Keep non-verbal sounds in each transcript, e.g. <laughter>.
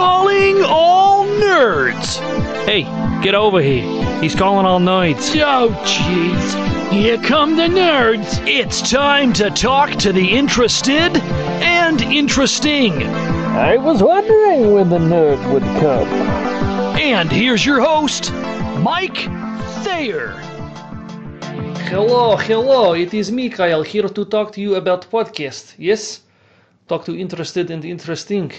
calling all nerds. Hey, get over here. He's calling all nerds. Oh, jeez. Here come the nerds. It's time to talk to the interested and interesting. I was wondering when the nerd would come. And here's your host, Mike Thayer. Hello, hello. It is Mikael here to talk to you about podcast. Yes? Talk to interested and interesting.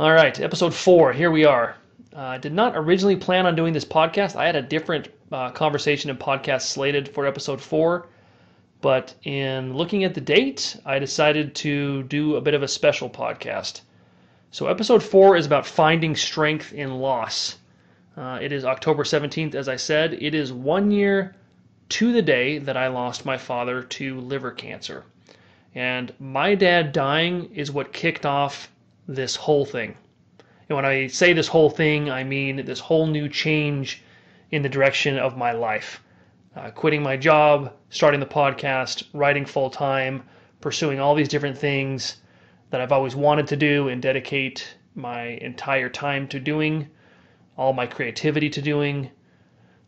All right, episode four. Here we are. Uh, I did not originally plan on doing this podcast. I had a different uh, conversation and podcast slated for episode four, but in looking at the date, I decided to do a bit of a special podcast. So, episode four is about finding strength in loss. Uh, it is October 17th, as I said. It is one year to the day that I lost my father to liver cancer. And my dad dying is what kicked off this whole thing. And when I say this whole thing, I mean this whole new change in the direction of my life. Uh, quitting my job, starting the podcast, writing full time, pursuing all these different things that I've always wanted to do and dedicate my entire time to doing, all my creativity to doing.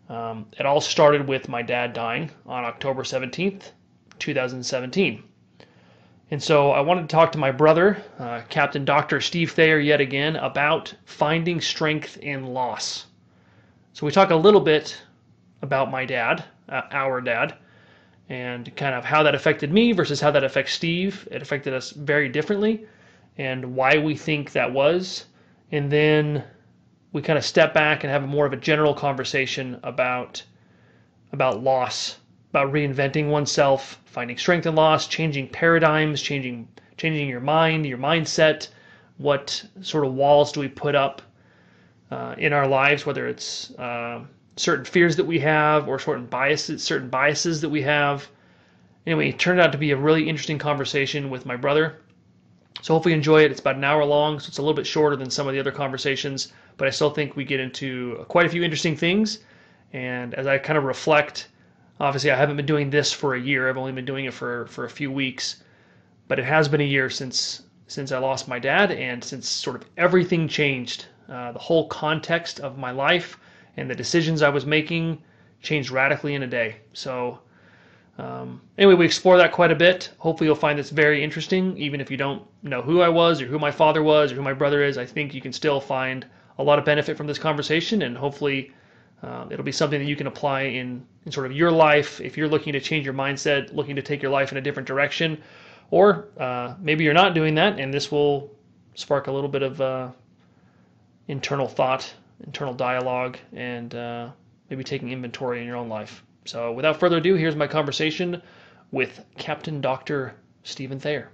Um, it all started with my dad dying on October 17th, 2017. And so I wanted to talk to my brother, uh, Captain Dr. Steve Thayer, yet again about finding strength in loss. So we talk a little bit about my dad, uh, our dad, and kind of how that affected me versus how that affects Steve. It affected us very differently, and why we think that was. And then we kind of step back and have more of a general conversation about about loss about reinventing oneself, finding strength in loss, changing paradigms, changing changing your mind, your mindset. What sort of walls do we put up uh, in our lives? Whether it's uh, certain fears that we have or certain biases, certain biases that we have. Anyway, it turned out to be a really interesting conversation with my brother. So hopefully you enjoy it. It's about an hour long, so it's a little bit shorter than some of the other conversations, but I still think we get into quite a few interesting things. And as I kind of reflect Obviously, I haven't been doing this for a year. I've only been doing it for, for a few weeks, but it has been a year since since I lost my dad and since sort of everything changed. Uh, the whole context of my life and the decisions I was making changed radically in a day. So, um, anyway, we explore that quite a bit. Hopefully, you'll find this very interesting, even if you don't know who I was or who my father was or who my brother is. I think you can still find a lot of benefit from this conversation, and hopefully, uh, it'll be something that you can apply in, in sort of your life if you're looking to change your mindset, looking to take your life in a different direction, or uh, maybe you're not doing that, and this will spark a little bit of uh, internal thought, internal dialogue, and uh, maybe taking inventory in your own life. So, without further ado, here's my conversation with Captain Dr. Stephen Thayer.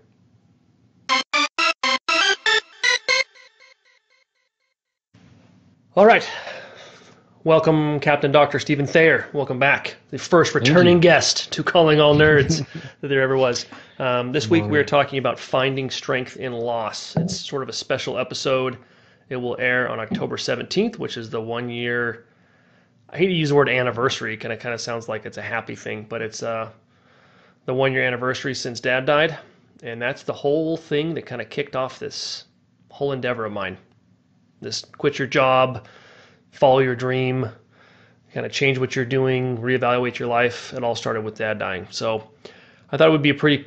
All right, Welcome, Captain Dr. Stephen Thayer. Welcome back. The first returning guest to Calling All Nerds <laughs> that there ever was. Um, this week we are talking about finding strength in loss. It's sort of a special episode. It will air on October 17th, which is the one year. I hate to use the word anniversary, kind of kind of sounds like it's a happy thing, but it's uh, the one year anniversary since Dad died, and that's the whole thing that kind of kicked off this whole endeavor of mine. This quit your job, follow your dream, kind of change what you're doing, reevaluate your life. It all started with dad dying. So I thought it would be a pretty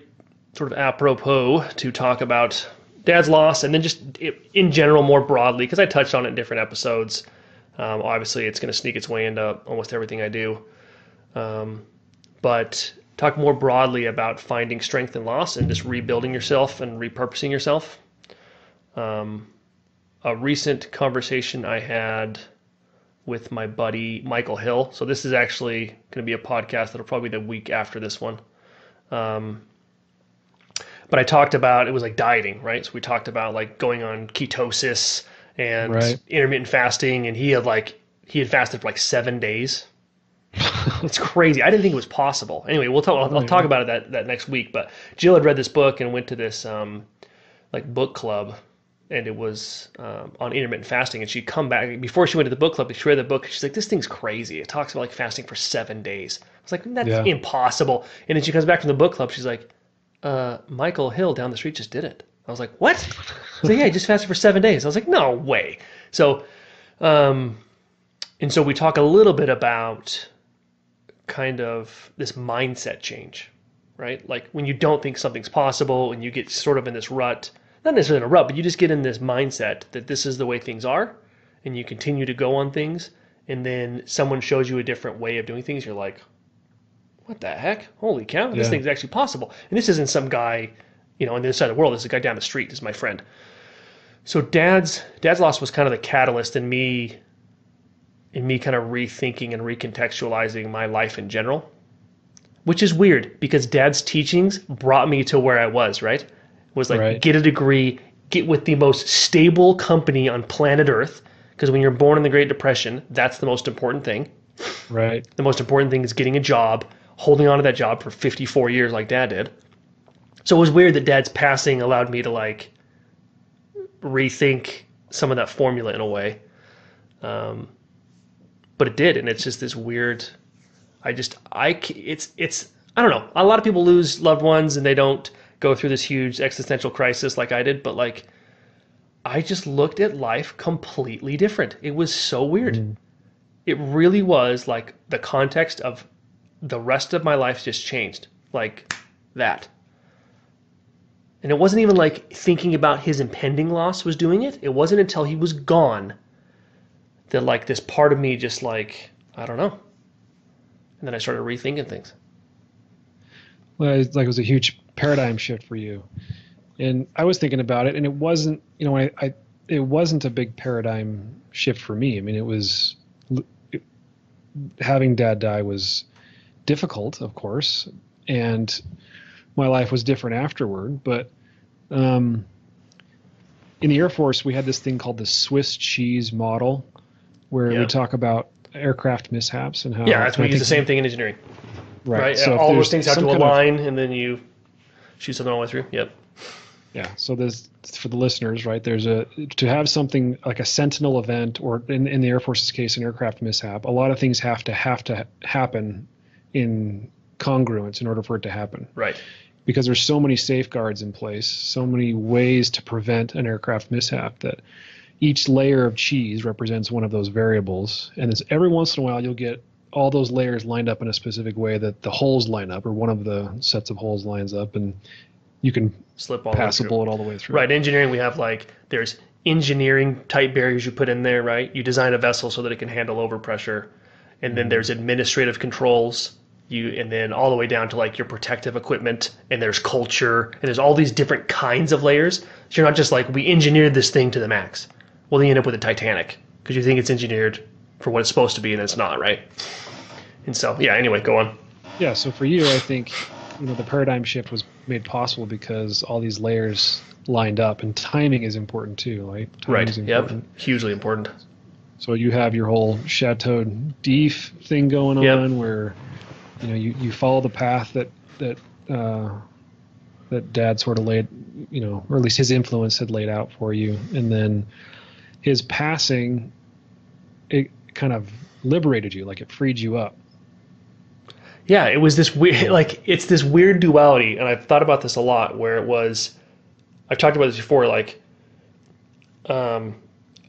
sort of apropos to talk about dad's loss and then just in general more broadly because I touched on it in different episodes. Um, obviously, it's going to sneak its way into almost everything I do. Um, but talk more broadly about finding strength in loss and just rebuilding yourself and repurposing yourself. Um, a recent conversation I had with my buddy Michael Hill. So this is actually going to be a podcast that'll probably be the week after this one. Um, but I talked about it was like dieting, right? So we talked about like going on ketosis and right. intermittent fasting, and he had like he had fasted for like seven days. <laughs> it's crazy. I didn't think it was possible. Anyway, we'll talk. I'll, I'll talk about it that, that next week. But Jill had read this book and went to this um, like book club and it was um, on intermittent fasting. And she'd come back before she went to the book club. She read the book. She's like, "This thing's crazy. It talks about like fasting for seven days." I was like, "That's yeah. impossible." And then she comes back from the book club. She's like, uh, "Michael Hill down the street just did it." I was like, what? Like, yeah, I just fasted for seven days. I was like, no way. So, um, and so we talk a little bit about kind of this mindset change, right? Like when you don't think something's possible and you get sort of in this rut, not necessarily in a rut, but you just get in this mindset that this is the way things are and you continue to go on things. And then someone shows you a different way of doing things. You're like, what the heck? Holy cow, this Yeah. thing's actually possible. And this isn't some guy, you know, on the other side of the world. This is a guy down the street. This is my friend. So dad's dad's loss was kind of the catalyst in me in me kind of rethinking and recontextualizing my life in general. Which is weird because dad's teachings brought me to where I was, right? Was like Right. get a degree, get with the most stable company on planet Earth. Because when you're born in the Great Depression, that's the most important thing. Right. The most important thing is getting a job, holding on to that job for 54 years like dad did. So it was weird that dad's passing allowed me to like rethink some of that formula in a way. Um, but it did. And it's just this weird, I just, I, it's, it's, I don't know. A lot of people lose loved ones and they don't go through this huge existential crisis like I did, but like, I just looked at life completely different. It was so weird. Mm. It really was like the context of the rest of my life just changed like that. And it wasn't even like thinking about his impending loss was doing it. It wasn't until he was gone that like this part of me just like i don't know. And then i started rethinking things. Well, it's like it was a huge paradigm shift for you. And I was thinking about it, and it wasn't, you know, I, I it wasn't a big paradigm shift for me. I mean, it was it, having dad die was difficult, of course, and my life was different afterward. But um, in the Air Force, we had this thing called the Swiss cheese model, where Yeah. we talk about aircraft mishaps and how yeah that's we use the same thing in engineering right. right, So all those things have to kind of- align and then you shoot something all the way through yep Yeah. So there's for the listeners, right? There's a to have something like a sentinel event, or in, in the Air Force's case, an aircraft mishap. A lot of things have to have to happen in congruence in order for it to happen, right because there's so many safeguards in place, so many ways to prevent an aircraft mishap that each layer of cheese represents one of those variables, and it's every once in a while you'll get all those layers lined up in a specific way that the holes line up, or one of the sets of holes lines up, and you can slip all the way pass a bullet all the way through. Right, engineering we have like there's engineering type barriers you put in there, right? You design a vessel so that it can handle overpressure. And then mm-hmm. there's administrative controls. You and then all the way down to like your protective equipment and there's culture and there's all these different kinds of layers. So you're not just like we engineered this thing to the max. Well, then you end up with a Titanic because you think it's engineered for what it's supposed to be and it's not, right? And so, yeah, anyway, go on. Yeah, so for you, I think you know the paradigm shift was made possible because all these layers lined up, and timing is important too, right? Timing Right. is Yep. Hugely important. So you have your whole Chateau d'If thing going Yep. on, where you know you, you follow the path that that uh, that Dad sort of laid, you know, or at least his influence had laid out for you, and then his passing, it kind of liberated you, like it freed you up. yeah it was this weird <laughs> like it's this weird duality and i've thought about this a lot where it was i've talked about this before like um,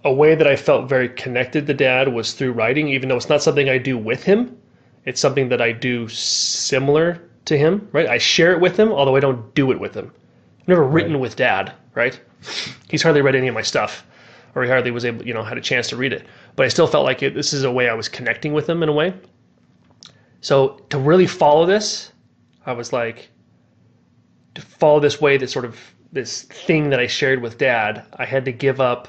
a way that i felt very connected to dad was through writing even though it's not something i do with him. It's something that i do similar to him right? I share it with him although i don't do it with him. I've never written with dad right? He's hardly read any of my stuff or he hardly was able you know had a chance to read it but i still felt like it, this is a way i was connecting with him in a way so to really follow this, I was like, to follow this way, this sort of this thing that I shared with Dad, I had to give up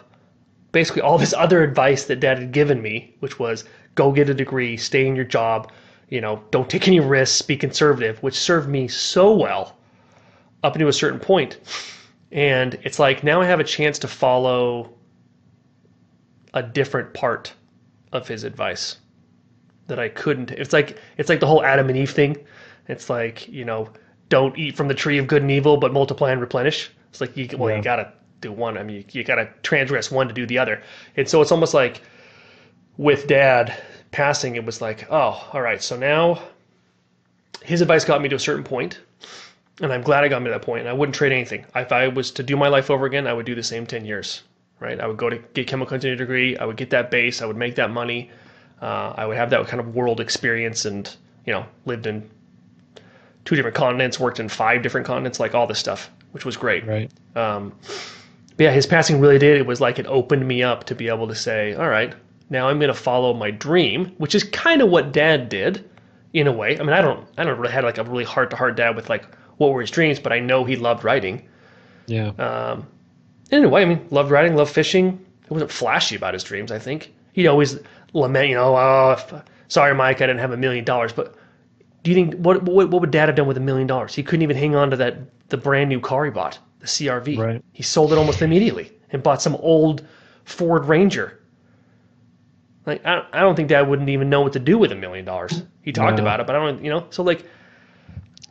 basically all this other advice that Dad had given me, which was go get a degree, stay in your job, you know, don't take any risks, be conservative, which served me so well up to a certain point. And it's like now I have a chance to follow a different part of his advice that I couldn't. It's like it's like the whole Adam and Eve thing. It's like you know, don't eat from the tree of good and evil, but multiply and replenish. It's like you well, Yeah. you gotta do one. I mean, you, you gotta transgress one to do the other. And so it's almost like with Dad passing, it was like, oh, all right. So now his advice got me to a certain point, and I'm glad I got me to that point. And I wouldn't trade anything. If I was to do my life over again, I would do the same ten years. Right? I would go to get chemical engineering degree. I would get that base. I would make that money. Uh, I would have that kind of world experience, and you know, lived in two different continents, worked in five different continents, like all this stuff, which was great. Right. Um, but yeah, his passing really did. It was like it opened me up to be able to say, all right, now I'm going to follow my dream, which is kind of what Dad did, in a way. I mean, I don't, I don't really had like a really heart to heart dad with like what were his dreams, but I know he loved writing. Yeah. Um, in a way, I mean, loved writing, loved fishing. He wasn't flashy about his dreams. I think he'd always lament, you know, oh, if, sorry, Mike, I didn't have a million dollars. But do you think what, what what would Dad have done with a million dollars? He couldn't even hang on to that the brand new car he bought, the CRV. Right. He sold it almost immediately and bought some old Ford Ranger. Like I, I don't think Dad wouldn't even know what to do with a million dollars. He talked about it, but I don't, you know. So like,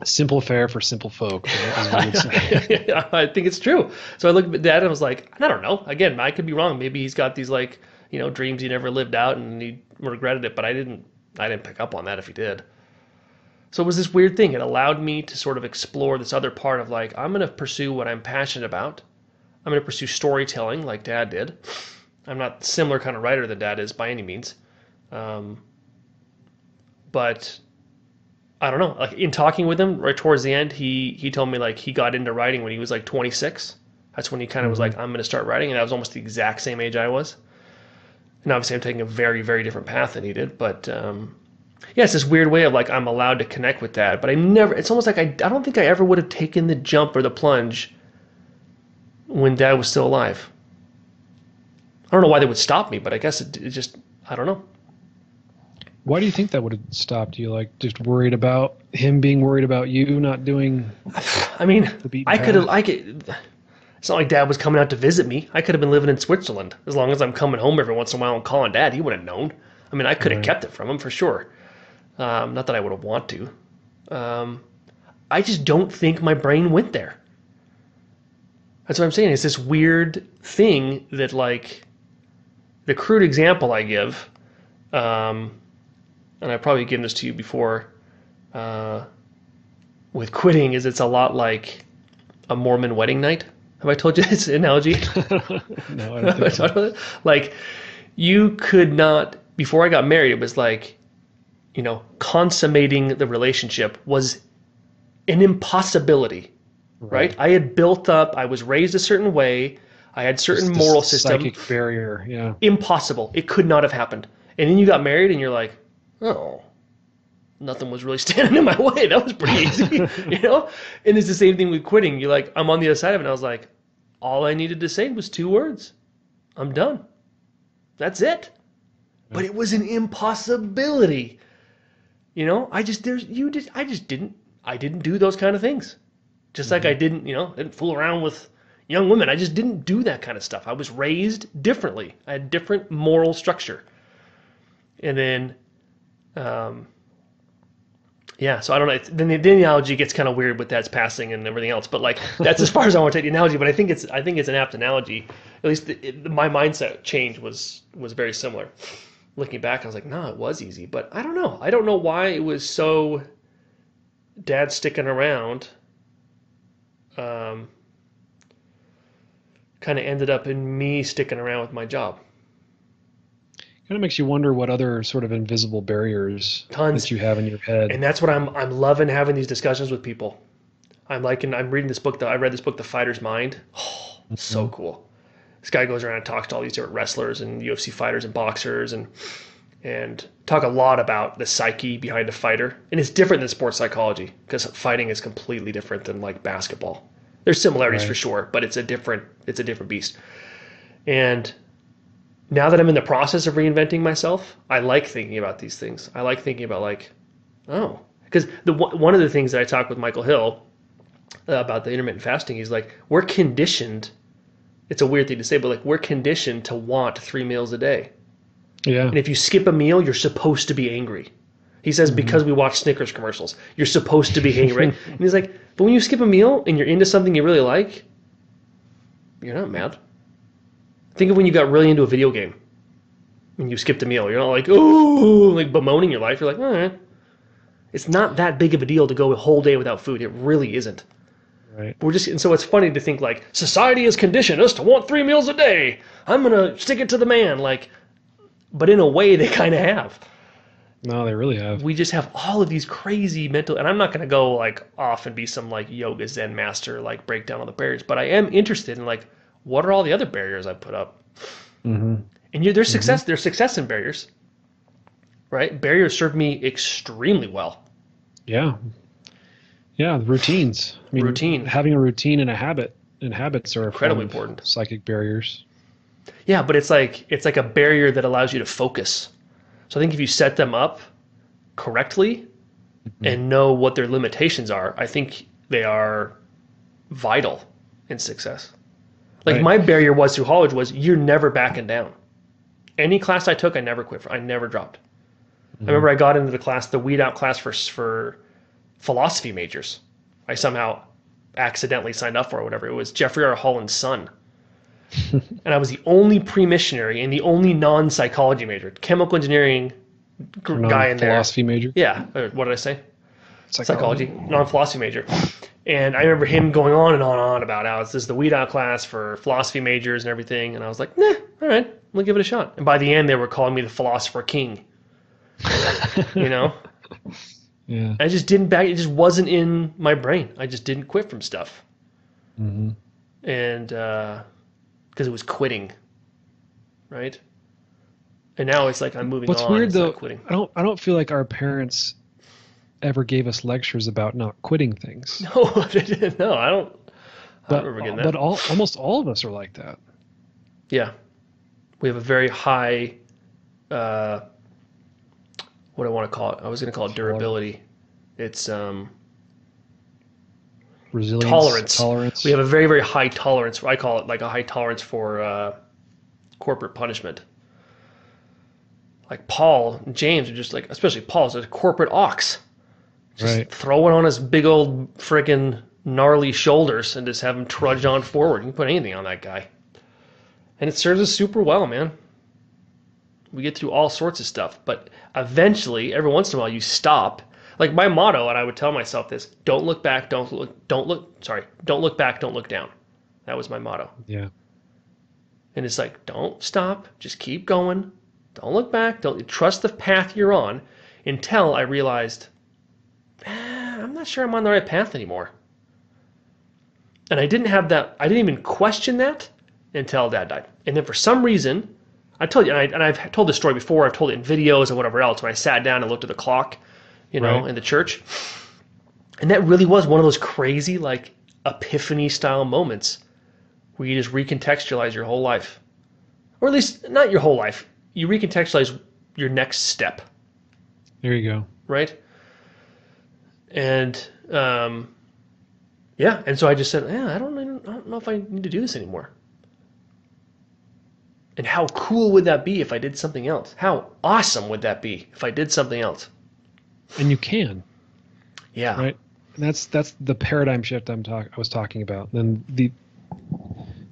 Simple fare for simple folk. right, is what <laughs> you'd say. I think it's true. So I looked at Dad and I was like, I don't know. Again, I could be wrong. Maybe he's got these like, you know, dreams he never lived out and he regretted it. But I didn't. I didn't pick up on that if he did. So it was this weird thing. It allowed me to sort of explore this other part of like, I'm going to pursue what I'm passionate about. I'm going to pursue storytelling like Dad did. I'm not a similar kind of writer than Dad is by any means. Um, but I don't know. Like in talking with him right towards the end, he he told me like he got into writing when he was like 26. That's when he kind of was like, I'm going to start writing, and that was almost the exact same age I was. And obviously, I'm taking a very very different path than he did, but um, yeah, it's this weird way of like I'm allowed to connect with that, but I never. It's almost like I I don't think I ever would have taken the jump or the plunge when Dad was still alive. I don't know why they would stop me, but I guess it, it just I don't know. Why do you think that would have stopped you? Like just worried about him being worried about you not doing <sighs> I mean, I could have. I could. It's not like Dad was coming out to visit me. I could have been living in Switzerland as long as I'm coming home every once in a while and calling Dad. He would have known. I mean, I could have Right. kept it from him for sure. Um, not that I would have want to. Um, I just don't think my brain went there. That's what I'm saying. It's this weird thing that, like, the crude example I give, um, and I've probably given this to you before, uh, with quitting, is it's a lot like a Mormon wedding night. Have I told you <laughs> this analogy? <laughs> no, I don't think <laughs> so. Talk about it? like you could not before I got married it was like you know consummating the relationship was an impossibility right, I had built up I was raised a certain way I had certain moral system Psychic barrier. Yeah. impossible it could not have happened and then you got married and you're like oh. Nothing was really <laughs> standing in my way. That was pretty easy <laughs> you know? And it's the same thing with quitting. You're like i'm on the other side of it and i was like all i needed to say was two words. I'm done. That's it. But it was an impossibility. You know i just there's you just i just didn't i didn't do those kind of things. Just like i mm-hmm. didn't you know didn't fool around with young women. I just didn't do that kind of stuff. I was raised differently. I had different moral structure. And then um yeah, so I don't know. Then the, the analogy gets kind of weird with dad's passing and everything else. But like <laughs> that's as far as I want to take the analogy. But I think it's I think it's an apt analogy. At least the, it, my mindset change was was very similar. Looking back, I was like, no, it was easy. But I don't know. I don't know why it was so. Dad sticking around. Um. Kind of ended up in me sticking around with my job. Kind of makes you wonder what other sort of invisible barriers Tons. that you have in your head. and that's what I'm I'm loving having these discussions with people. I'm liking I'm reading this book that I read this book The Fighter's Mind. Oh, <sighs> so mm-hmm. cool. This guy goes around and talks to all these different wrestlers and UFC fighters and boxers and and talk a lot about the psyche behind a fighter. And it's different than sports psychology because fighting is completely different than like basketball. There's similarities Right. for sure, but it's a different it's a different beast. And now that I'm in the process of reinventing myself, I like thinking about these things. I like thinking about like, oh, because the one of the things that I talked with Michael Hill uh, about the intermittent fasting, he's like, we're conditioned. It's a weird thing to say, but like we're conditioned to want three meals a day, yeah. and if you skip a meal, you're supposed to be angry. He says because we watch Snickers commercials, you're supposed to be angry. right? <laughs> and he's like, but when you skip a meal and you're into something you really like, you're not mad. Think of when you got really into a video game and you skipped a meal. You're not like, ooh, like bemoaning your life. You're like, all right. It's not that big of a deal to go a whole day without food. It really isn't. Right. We're just and so it's funny to think like society has conditioned us to want three meals a day. I'm gonna stick it to the man, like, but in a way they kind of have. No, they really have. We just have all of these crazy mental, and I'm not gonna go like off and be some like yoga zen master, like break down all the barriers. But I am interested in like what are all the other barriers I put up, hmm and you, there's success. There's success in barriers, right? Barriers serve me extremely well. Yeah. Yeah, routines. I mean, Routine. Having a routine and a habit, and habits are Incredibly important. Psychic barriers. Yeah, but it's like it's like a barrier that allows you to focus. So I think if you set them up correctly and know what their limitations are, I think they are vital in success. Like Right. my barrier was through college was you're never backing down. Any class I took, I never quit. For, I never dropped. I remember I got into the class, the weed out class for for philosophy majors. I somehow accidentally signed up for or whatever. It was Jeffrey R. Holland's son <laughs> and I was the only pre-missionary and the only non-psychology major, chemical engineering gr- guy in there. philosophy major. Yeah, uh, what did I say? Psychology, non-philosophy major. And I remember him going on and on and on about how this is the weed out class for philosophy majors and everything. And I was like, nah, all right, we'll give it a shot. And by the end, they were calling me the philosopher king. <laughs> you know, Yeah. I just didn't back. It just wasn't in my brain. I just didn't quit from stuff. hmm and because it was quitting, right? And now it's like I'm moving What's on. weird it's though, quitting. I don't. I don't feel like our parents ever gave us lectures about not quitting things. <laughs> No. No, I don't. I But don't remember getting that. but all almost all of us are like that. yeah, we have a very high. Uh, what do I want to call it? I was going to call it durability. It's um, Resilience, Tolerance. tolerance. we have a very very high tolerance. I call it like a high tolerance for uh, corporate punishment. Like Paul and James are just like, especially Paul's a corporate ox. Just right. throw it on his big old freaking gnarly shoulders and just have him trudge on forward. You can put anything on that guy. And it serves us super well, man. We get through all sorts of stuff, but eventually, every once in a while, you stop. Like my motto, and I would tell myself this: "Don't look back, don't look, don't look. Sorry, don't look back, don't look down." That was my motto. Yeah. And it's like, don't stop, just keep going. Don't look back. Don't trust the path you're on until I realized "Eh, I'm not sure I'm on the right path anymore. And I didn't have that. I didn't even question that until Dad died. And then for some reason, I told you, and, I, and I've told this story before. I've told it in videos and whatever else. When I sat down and looked at the clock, you know, Right. in the church, and that really was one of those crazy, like epiphany style moments where you just recontextualize your whole life, or at least not your whole life. You recontextualize your next step There you go. right? And um, yeah, and so I just said, yeah, I don't, I don't know if I need to do this anymore. And how cool would that be if I did something else? How awesome would that be if I did something else? And you can. Yeah, right and that's that's the paradigm shift i'm talk i was talking about then the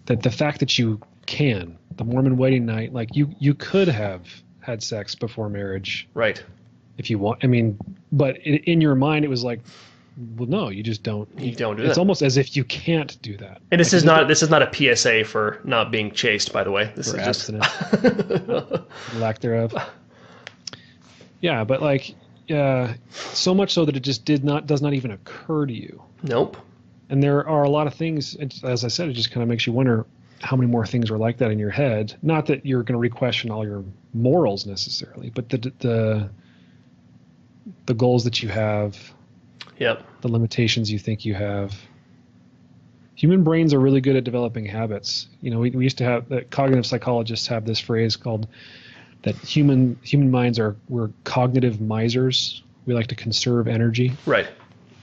that the fact that you can the mormon wedding night like you you could have had sex before marriage right. If you want i mean but in, in your mind it was like well no you just don't You don't do it's that. almost as if you can't do that And this Like, is not this is not a PSA for not being chaste. by the way. This is just <laughs> lack thereof yeah but like uh, so much so that it just did not does not even occur to you nope. and there are a lot of things as i said it just kind of makes you wonder how many more things are like that in your head not that you're going to re-question all your morals necessarily but the the the goals that you have Yep. the limitations you think you have human brains are really good at developing habits you know we, we used to have the cognitive psychologists have this phrase called that human human minds are we're cognitive misers we like to conserve energy Right.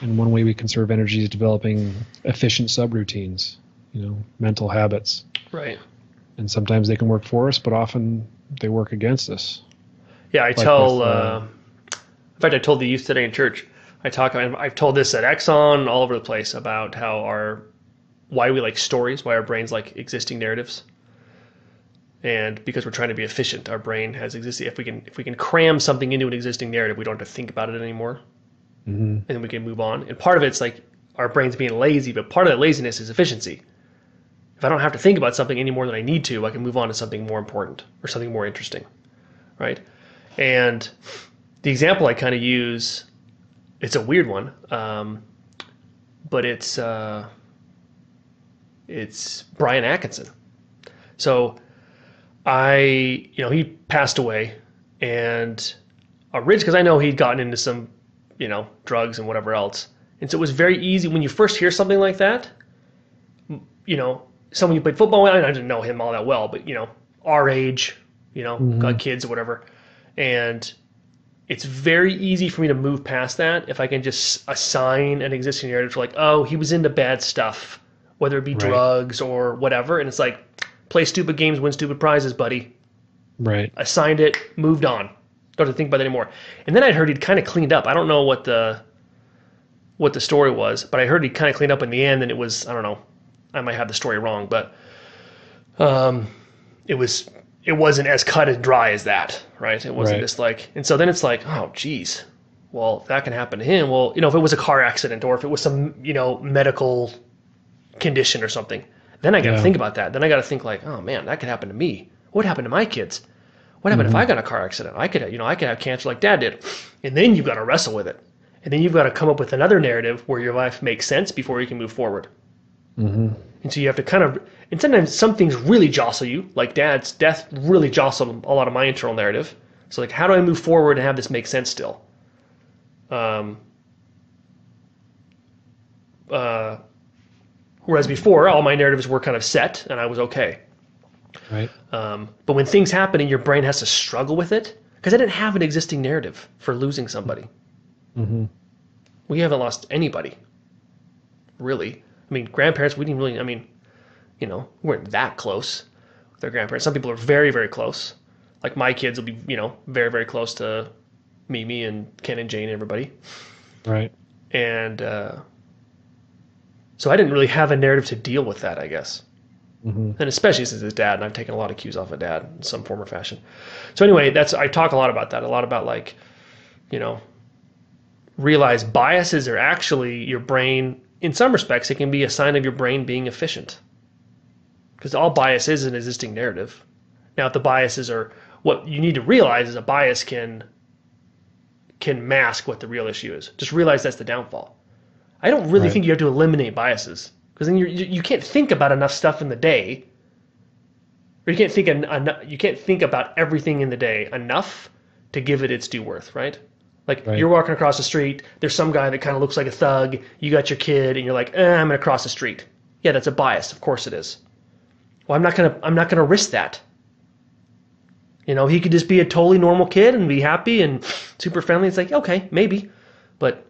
and one way we conserve energy is developing efficient subroutines, you know, mental habits. Right. And sometimes they can work for us, but often they work against us. Yeah, I tell. with, uh, uh, in fact, I told the youth today in church. I talk. I've I've told this at Exxon, all over the place about how our why we like stories, why our brains like existing narratives, and because we're trying to be efficient, our brain has existing. If we can if we can cram something into an existing narrative, we don't have to think about it anymore. Mm-hmm. and then we can move on. And part of it's like our brains being lazy, but part of that laziness is efficiency. If I don't have to think about something any more than I need to, I can move on to something more important or something more interesting, right? And the example I kind of use, it's a weird one, um, but it's uh, it's Brian Atkinson. So I, you know, he passed away, and a originally because I know he'd gotten into some, you know, drugs and whatever else, and so it was very easy when you first hear something like that. You know, someone you played football with, I didn't know him all that well, but you know, our age, you know, got kids or whatever, and it's very easy for me to move past that if I can just assign an existing narrative to like, oh, he was into bad stuff, whether it be Right. drugs or whatever, and it's like, play stupid games, win stupid prizes, buddy Right. assigned it, moved on. Don't have to think about it anymore. And then I'd heard he'd kind of cleaned up. I don't know what the what the story was, but I heard he kind of cleaned up in the end, and it was I don't know. I might have the story wrong, but um, it was it wasn't as cut and dry as that, right? It wasn't Right. just like. And so then it's like, oh, geez. Well, that can happen to him. Well, you know, if it was a car accident or if it was some you know medical condition or something, then I got to Yeah. think about that. Then I got to think like, oh man, that could happen to me. What happened to my kids? What happened if I got a car accident? I could, you know, I could have cancer like Dad did, and then you've got to wrestle with it, and then you've got to come up with another narrative where your life makes sense before you can move forward. hmm And so you have to kind of, and sometimes some things really jostle you, like Dad's death really jostled a lot of my internal narrative. So like, how do I move forward and have this make sense still? Um, uh, whereas before, all my narratives were kind of set, and I was okay. Right. Um, but when things happen and your brain has to struggle with it, because I didn't have an existing narrative for losing somebody. hmm We haven't lost anybody, really. I mean, grandparents, we didn't really, I mean, you know, weren't that close with their grandparents. Some people are very, very close. Like my kids will be, you know, very, very close to Mimi and Ken and Jane and everybody. Right. And uh, so I didn't really have a narrative to deal with that, I guess. hmm and especially since his dad, and I've taken a lot of cues off of dad in some form or fashion. So anyway, that's I talk a lot about that, a lot about like, you know, realize biases are actually your brain. In some respects, it can be a sign of your brain being efficient, because all bias is an existing narrative. Now, if the biases are what you need to realize is a bias can can mask what the real issue is. Just realize that's the downfall. I don't really Right. think you have to eliminate biases because then you're, you you can't think about enough stuff in the day, or you can't think en- eno- you can't think about everything in the day enough to give it its due worth, right? Like Right. you're walking across the street, there's some guy that kind of looks like a thug. You got your kid, and you're like, eh, I'm gonna cross the street. Yeah, that's a bias. Of course it is. Well, I'm not gonna I'm not gonna risk that. You know, he could just be a totally normal kid and be happy and super friendly. It's like, okay, maybe. But,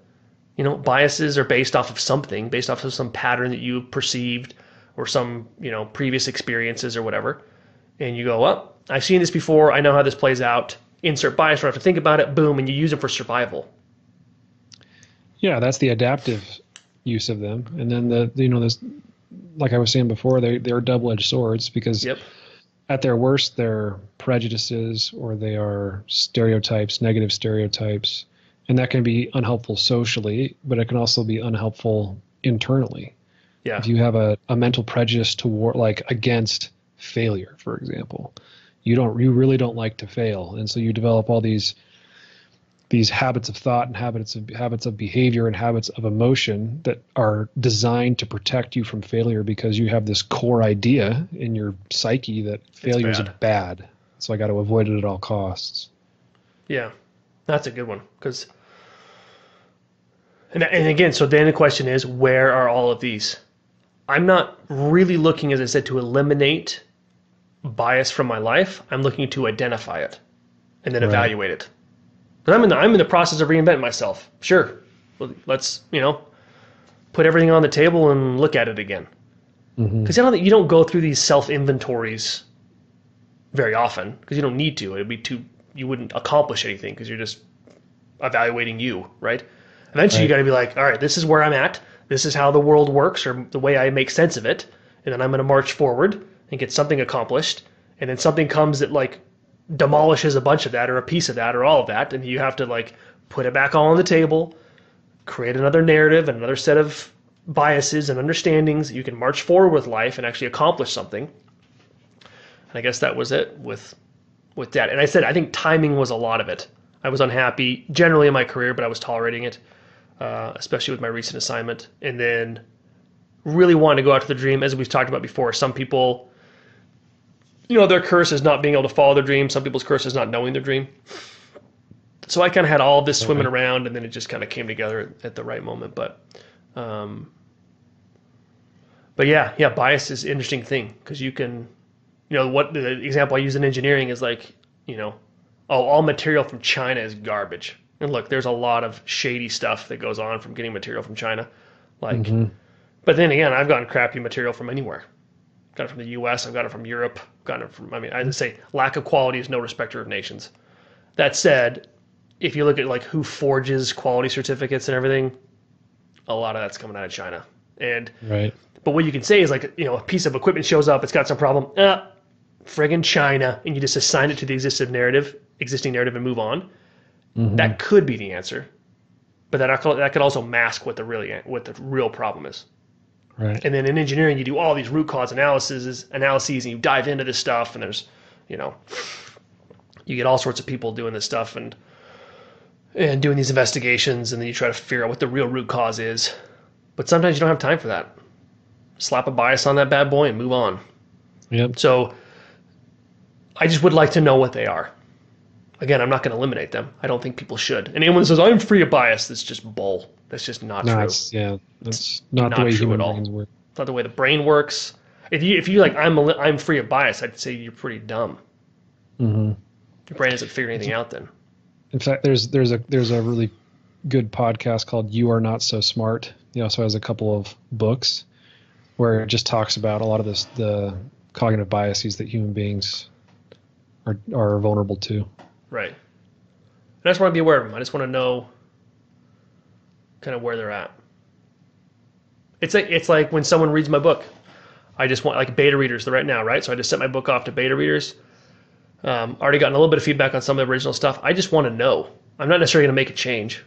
you know, biases are based off of something, based off of some pattern that you perceived or some, you know, previous experiences or whatever. And you go, well, I've seen this before. I know how this plays out. Insert bias, don't have to think about it. Boom. And you use it for survival. Yeah, that's the adaptive use of them, and then the you know this, like I was saying before, they they're double-edged swords because Yep. at their worst they're prejudices or they are stereotypes, negative stereotypes, and that can be unhelpful socially, but it can also be unhelpful internally. Yeah. If you have a, a mental prejudice toward like against failure, for example, you don't you really don't like to fail, and so you develop all these these habits of thought and habits of habits of behavior and habits of emotion that are designed to protect you from failure because you have this core idea in your psyche that failure is bad. bad. So I got to avoid it at all costs. Yeah, that's a good one because, and and again, so then the question is, where are all of these? I'm not really looking, as I said, to eliminate bias from my life. I'm looking to identify it and then Right. evaluate it. But I'm in the I'm in the process of reinventing myself. Sure, well, let's you know put everything on the table and look at it again. Mm-hmm. Because you don't you don't go through these self inventories very often because you don't need to. It'd be too you wouldn't accomplish anything because you're just evaluating you, right? Eventually, you got to be like, all right, this is where I'm at. This is how the world works, or the way I make sense of it, and then I'm going to march forward and get something accomplished. And then something comes that like demolishes a bunch of that, or a piece of that, or all of that, and you have to like put it back all on the table, create another narrative and another set of biases and understandings you can march forward with life and actually accomplish something. And I guess that was it with with that. And I said I think timing was a lot of it. I was unhappy generally in my career, but I was tolerating it, uh, especially with my recent assignment. And then really wanted to go after the dream, as we've talked about before. Some people, you know, their curse is not being able to follow their dream. Some people's curse is not knowing their dream. So I kind of had all of this swimming around, and then it just kind of came together at the right moment. But, um, but yeah, yeah, bias is an interesting thing because you can, you know, what the example I use in engineering is like, you know, oh, all material from China is garbage. And look, there's a lot of shady stuff that goes on from getting material from China, like. Mm-hmm. But then again, I've gotten crappy material from anywhere. Got it from the U.S. I've got it from Europe. Got it from. I mean, I would say lack of quality is no respecter of nations. That said, if you look at like who forges quality certificates and everything, a lot of that's coming out of China. And Right. but what you can say is like you know a piece of equipment shows up, it's got some problem. Uh, friggin' China, and you just assign it to the existing narrative, existing narrative, and move on. That could be the answer, but that that could also mask what the really what the real problem is. Right. And then in engineering, you do all these root cause analyses, analyses, and you dive into this stuff. And there's, you know, you get all sorts of people doing this stuff and and doing these investigations, and then you try to figure out what the real root cause is. But sometimes you don't have time for that. Slap a bias on that bad boy and move on. Yep. So I just would like to know what they are. Again, I'm not going to eliminate them. I don't think people should. And anyone that says I'm free of bias, that's just bull. That's just not No, true. it's, yeah, that's not, not the way human brains work. It's not the way the brain works. If you if you like I'm a, I'm free of bias, I'd say you're pretty dumb. hmm Your brain hasn't figured anything out then. In fact, there's there's a there's a really good podcast called "You Are Not So Smart." He also has a couple of books where it just talks about a lot of this the cognitive biases that human beings are are vulnerable to. Right. I just want to be aware of them. I just want to know kind of where they're at. It's like it's like when someone reads my book. I just want like beta readers the right now, right? So I just sent my book off to beta readers. Um, already gotten a little bit of feedback on some of the original stuff. I just want to know. I'm not necessarily going to make a change.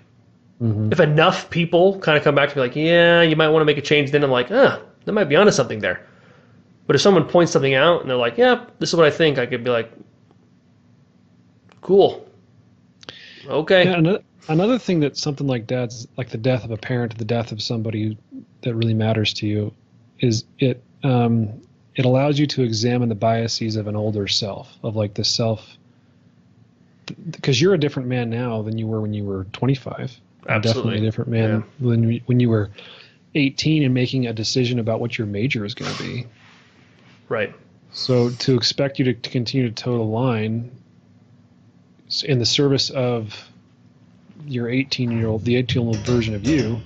Mhm. If enough people kind of come back to me like, yeah, you might want to make a change, then I'm like, ah, that might be onto something there. But if someone points something out and they're like, yeah, this is what I think, I could be like, cool. Okay. Yeah, another, thing that something like dad's like the death of a parent, the death of somebody that really matters to you, is it um, it allows you to examine the biases of an older self, of like the self, because you're a different man now than you were when you were 25. You're Definitely Absolutely. a different man than you- when you were 18 and making a decision about what your major is going to be. Right. So to expect you to, to continue to toe the line in the service of your 18 year old, the 18 year old version of you,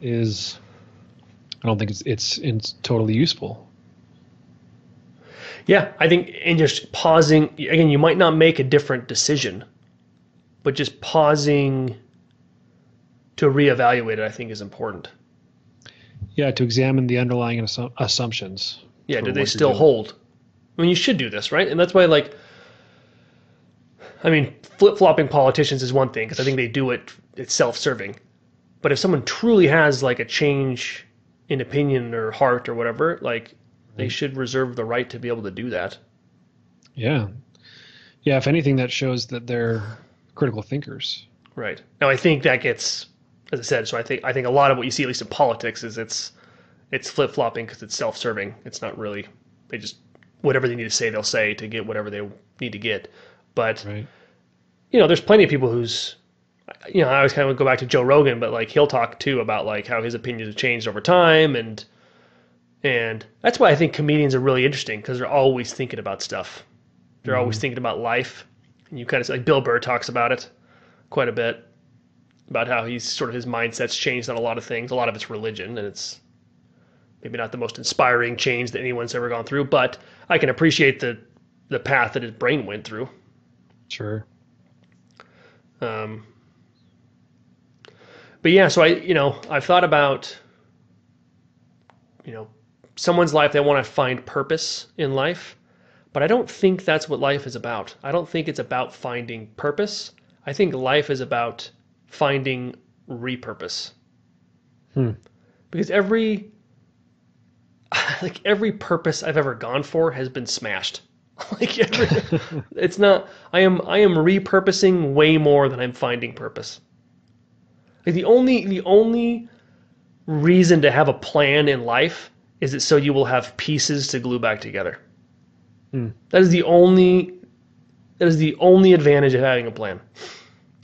is I don't think it's it's it's totally useful. Yeah, I think and just pausing again, you might not make a different decision, but just pausing to reevaluate it, I think, is important. Yeah, to examine the underlying assu- assumptions. Yeah, do they still hold? I mean, you should do this, right? And that's why, like, I mean, flip flopping politicians is one thing because I think they do it, it's self serving. But if someone truly has like a change in opinion or heart or whatever, like, they mm-hmm. should reserve the right to be able to do that. Yeah, yeah. If anything, that shows that they're critical thinkers. Right. Now, I think that gets, as I said, so I think I think a lot of what you see, at least in politics, is it's it's flip flopping because it's self serving. It's not really they just whatever they need to say, they'll say to get whatever they need to get. But Right. you know, there's plenty of people who's, you know, I always kind of go back to Joe Rogan, but like he'll talk too about like how his opinions have changed over time, and and that's why I think comedians are really interesting because they're always thinking about stuff. They're always mm-hmm. thinking about life, and you kind of like Bill Burr talks about it quite a bit about how he's sort of his mindset's changed on a lot of things. A lot of it's religion, and it's maybe not the most inspiring change that anyone's ever gone through, but I can appreciate the the path that his brain went through. Sure. Um, but yeah, so I, you know, I've thought about, you know, someone's life, they want to find purpose in life, but I don't think that's what life is about. I don't think it's about finding purpose. I think life is about finding repurpose. Hmm. Because every <laughs> like every purpose I've ever gone for has been smashed. <laughs> like every, it's not I am I am repurposing way more than I'm finding purpose. Like the only the only reason to have a plan in life is it so you will have pieces to glue back together. Hmm. That is the only that is the only advantage of having a plan.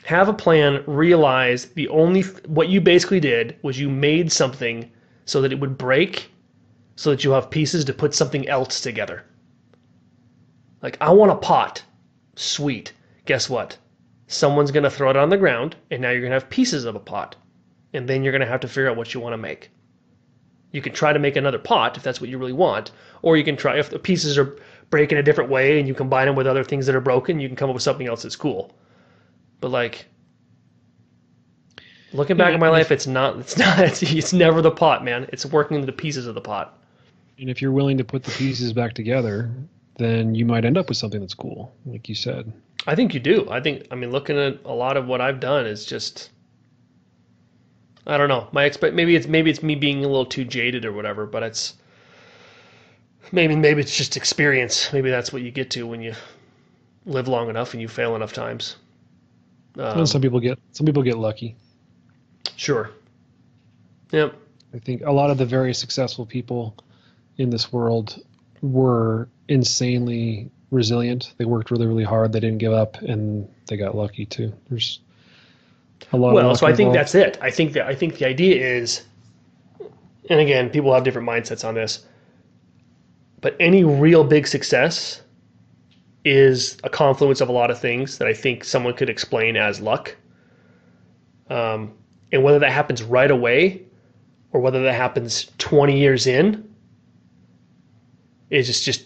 Have a plan, realize the only what you basically did was you made something so that it would break so that you have pieces to put something else together. Like I want a pot. Sweet. Guess what? Someone's going to throw it on the ground and now you're going to have pieces of a pot. And then you're going to have to figure out what you want to make. You can try to make another pot if that's what you really want, or you can try if the pieces are breaking a different way and you combine them with other things that are broken, you can come up with something else that's cool. But like looking back Yeah, at my life, it's not it's not <laughs> it's, it's never the pot, man. It's working the pieces of the pot. And if you're willing to put the pieces back together, then you might end up with something that's cool, like you said. I think you do. I think I mean looking at a lot of what I've done is just I don't know. My expect maybe it's maybe it's me being a little too jaded or whatever, but it's maybe maybe it's just experience. Maybe that's what you get to when you live long enough and you fail enough times. Um, some people get some people get lucky. sure. Yep. I think a lot of the very successful people in this world were insanely resilient. They worked really, really hard. They didn't give up, and they got lucky too. There's a lot. Well, so I think involved. that's it. I think that I think the idea is, and again, people have different mindsets on this, but any real big success is a confluence of a lot of things that I think someone could explain as luck. Um, and whether that happens right away or whether that happens 20 years in is just, just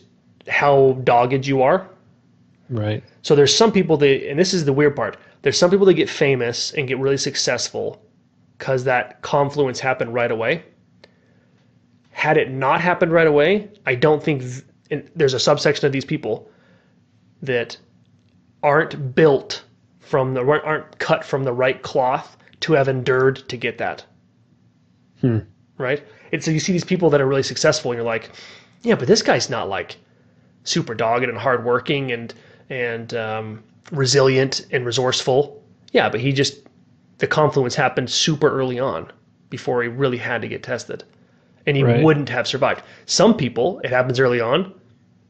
how dogged you are. right. So there's some people that, and this is the weird part. There's some people that get famous and get really successful because that confluence happened right away. Had it not happened right away, I don't think th- and there's a subsection of these people that aren't built from the aren't cut from the right cloth to have endured to get that. Hmm. Right? And so you see these people that are really successful, and you're like, yeah, but this guy's not like super dogged and hardworking and and um, resilient and resourceful. Yeah, but he just the confluence happened super early on before he really had to get tested, and he Right. wouldn't have survived. Some people it happens early on,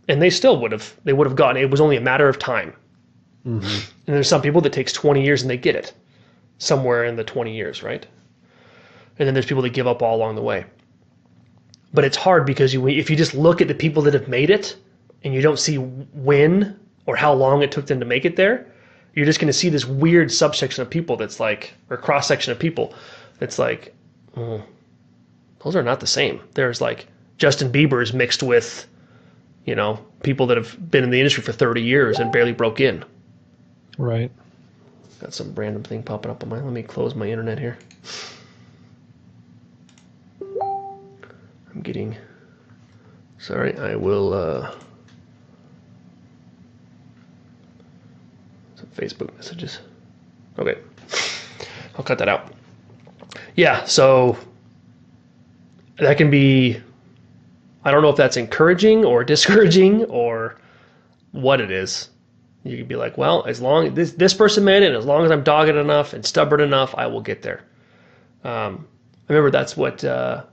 and they still would have they would have gotten it was only a matter of time. hmm And there's some people that takes 20 years and they get it somewhere in the 20 years, right? And then there's people that give up all along the way. But it's hard because you if you just look at the people that have made it and you don't see when or how long it took them to make it there, you're just going to see this weird subsection of people that's like or cross section of people that's like oh, those are not the same. There's like Justin Bieber's mixed with you know, people that have been in the industry for 30 years and barely broke in. Right. Got some random thing popping up on my. Let me close my internet here. I'm getting. Sorry, I will. Uh, Facebook messages. Okay, I'll cut that out. Yeah, so that can be. I don't know if that's encouraging or <laughs> discouraging or what it is. You could be like, well, as long as this this person made it, as long as I'm dogged enough and stubborn enough, I will get there. Um, I remember that's what uh,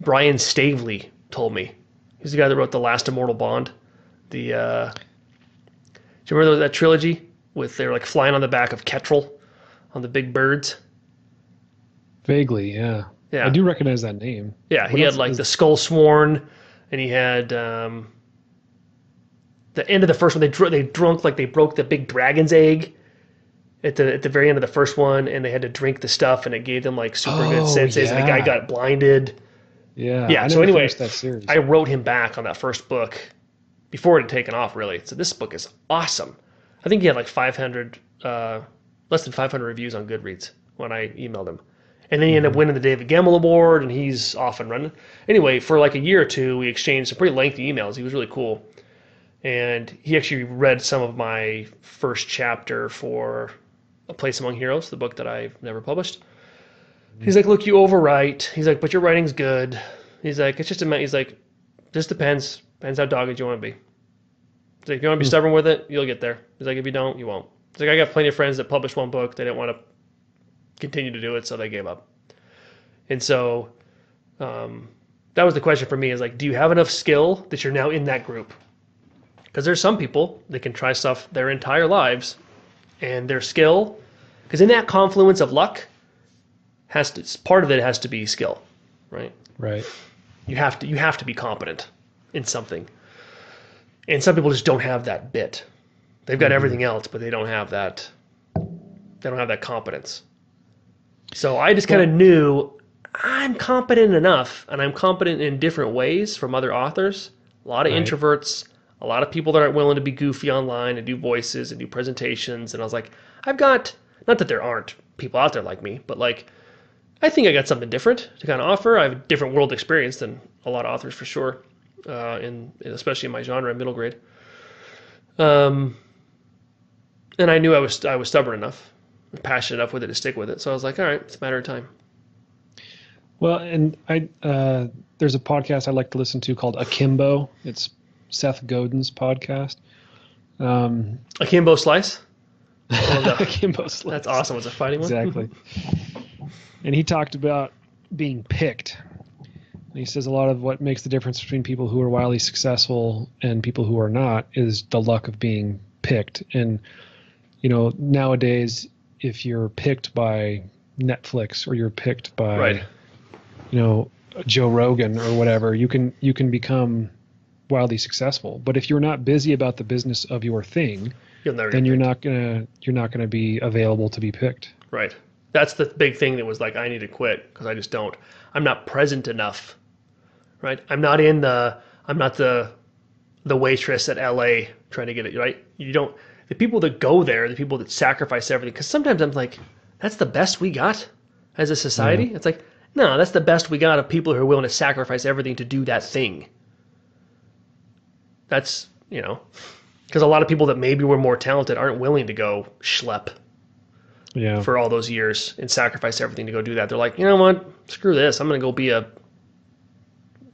Brian Staveley told me. He's the guy that wrote the Last Immortal Bond. The uh, do you remember that trilogy with they're like flying on the back of Kettral on the big birds? Vaguely, yeah. Yeah, I do recognize that name. Yeah, What he had like is- the Skull Sworn, and he had um, the end of the first one. They dr- they drunk like they broke the big dragon's egg at the at the very end of the first one, and they had to drink the stuff, and it gave them like super good Oh, senses. And the guy got blinded. Yeah. Yeah, I so anyway. I wrote him back on that first book before it had taken off. Really, so this book is awesome. I think he had like 500, uh, less than 500 reviews on Goodreads when I emailed him. And then he ended up winning the David Gemmell Award, and he's off and running. Anyway, for like a year or two, we exchanged some pretty lengthy emails. He was really cool. And he actually read some of my first chapter for A Place Among Heroes, the book that I've never published. He's like, look, you overwrite. He's like, but your writing's good. He's like, it's just a. ma- He's like, just depends. Depends how dogged you want to be. Like, if you want to be stubborn with it, you'll get there. He's like, if you don't, you won't. He's like, I got plenty of friends that published one book. They didn't want to continue to do it, so they gave up. And so, um, that was the question for me: is like, do you have enough skill that you're now in that group? Because there's some people that can try stuff their entire lives, and their skill, because in that confluence of luck, has to part of it has to be skill, right? Right. You have to you have to be competent in something. And some people just don't have that bit. They've got mm-hmm. everything else, but they don't have that they don't have that competence. So I just kind of knew I'm competent enough and I'm competent in different ways from other authors. A lot of Right. introverts, a lot of people that aren't willing to be goofy online and do voices and do presentations and I was like, I've got not that there aren't people out there like me, but like I think I got something different to kind of offer. I have a different world experience than a lot of authors for sure, uh, in especially in my genre, middle grade. Um, and I knew I was I was stubborn enough, passionate enough with it to stick with it. So I was like, all right, it's a matter of time. Well, and I uh, there's a podcast I like to listen to called Akimbo. It's Seth Godin's podcast. Um, Akimbo Slice. <laughs> Akimbo Slice. That's awesome. It's a fighting one. Exactly. <laughs> and he talked about being picked. And he says a lot of what makes the difference between people who are wildly successful and people who are not is the luck of being picked. And you know, nowadays, if you're picked by Netflix or you're picked by Right. you know Joe Rogan or whatever, you can you can become wildly successful. But if you're not busy about the business of your thing, You'll never. then you're picked. not gonna you're not gonna be available to be picked. Right. That's the big thing that was like, I need to quit because I just don't. I'm not present enough. Right. I'm not in the. I'm not the, the waitress at LA trying to get it right. You don't. The people that go there, the people that sacrifice everything. Because sometimes I'm like, that's the best we got as a society. Mm-hmm. It's like, no, that's the best we got of people who are willing to sacrifice everything to do that thing. That's you know, because a lot of people that maybe were more talented aren't willing to go schlep Yeah. for all those years and sacrifice everything to go do that. They're like, you know what? Screw this. I'm going to go be a,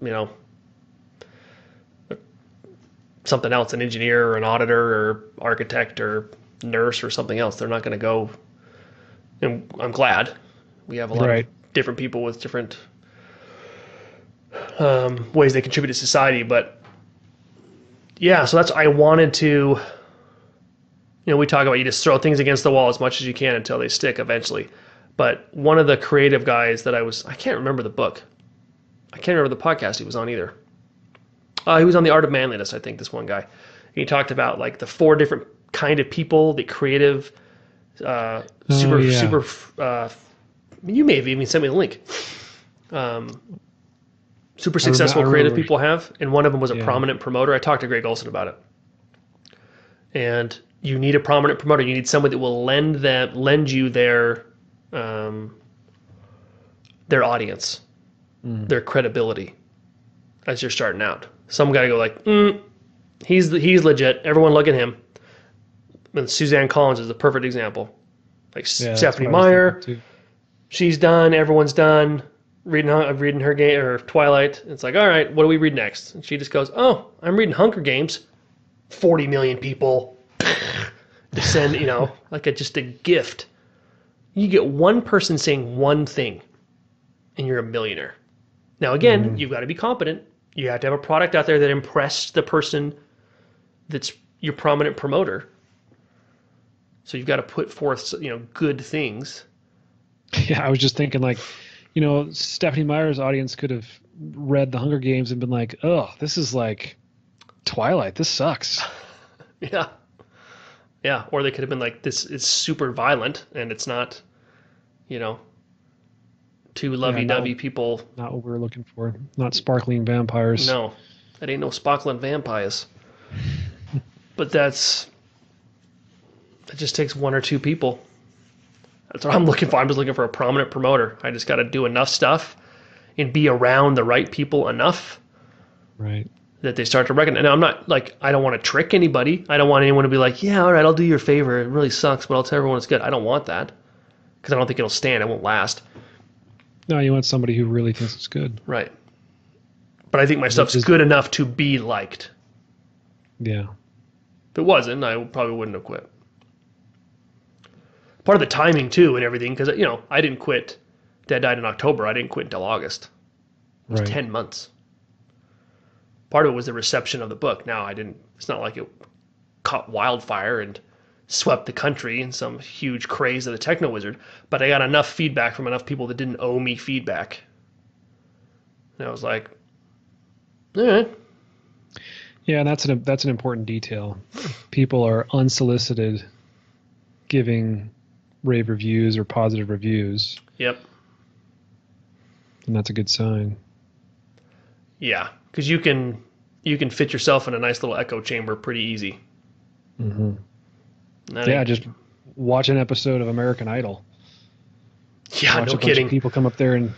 you know, something else, an engineer or an auditor or architect or nurse or something else. They're not going to go. And I'm glad we have a lot Right. of different people with different um, ways they contribute to society. But yeah, so that's I wanted to you know, we talk about you just throw things against the wall as much as you can until they stick eventually. But one of the creative guys that I was, I can't remember the book. I can't remember the podcast he was on either. Uh, he was on the Art of Manliness, I think. This one guy. He talked about like the four different kind of people, the creative, uh, super, Oh, yeah. super. Uh, you may have even sent me the link. Um, super successful creative people have, and one of them was a Yeah. prominent promoter. I talked to Greg Olson about it and you need a prominent promoter. You need someone that will lend them lend you their um, their audience, their credibility as you're starting out. Some guy go like, mm, he's he's legit. Everyone look at him. And Suzanne Collins is the perfect example. Like Yeah, Stephenie what I was Meyer, she's done. Everyone's done. Reading, I'm reading her game or Twilight. It's like, all right, what do we read next? And she just goes, oh, I'm reading Hunger Games. Forty million people to <laughs> send, you know, like a just a gift. You get one person saying one thing, and you're a millionaire. Now, again, mm-hmm. you've got to be competent. You have to have a product out there that impressed the person that's your prominent promoter. So you've got to put forth, you know, good things. <laughs> Yeah, I was just thinking like, you know, Stephenie Meyer's audience could have read the Hunger Games and been like, "Oh, this is like Twilight. This sucks." <laughs> Yeah. Yeah. Or they could have been like, this is super violent and it's not, you know, two lovey dovey no. people. Not what we were looking for. Not sparkling vampires. No, that ain't no sparkling vampires. but that's, it just takes one or two people. That's what I'm looking for. I'm just looking for a prominent promoter. I just got to do enough stuff and be around the right people enough Right. that they start to recognize. And I'm not like I don't want to trick anybody. I don't want anyone to be like, yeah, all right, I'll do your favor. It really sucks, but I'll tell everyone it's good. I don't want that because I don't think it'll stand. It won't last. No, you want somebody who really thinks it's good. Right. But I think my stuff's is- good enough to be liked. Yeah. If it wasn't, I probably wouldn't have quit. Part of the timing too and everything, because you know I didn't quit. Dad died in October. I didn't quit until August. It was Right. ten months. Part of it was the reception of the book. Now I didn't. It's not like it caught wildfire and swept the country in some huge craze of the techno wizard. But I got enough feedback from enough people that didn't owe me feedback. And I was like, all right, Yeah, that's an that's an important detail. People are unsolicited giving rave reviews or positive reviews, yep, and that's a good sign. yeah, because you can you can fit yourself in a nice little echo chamber pretty easy. hmm Yeah, just watch an episode of American Idol. yeah, watch no kidding. people come up there and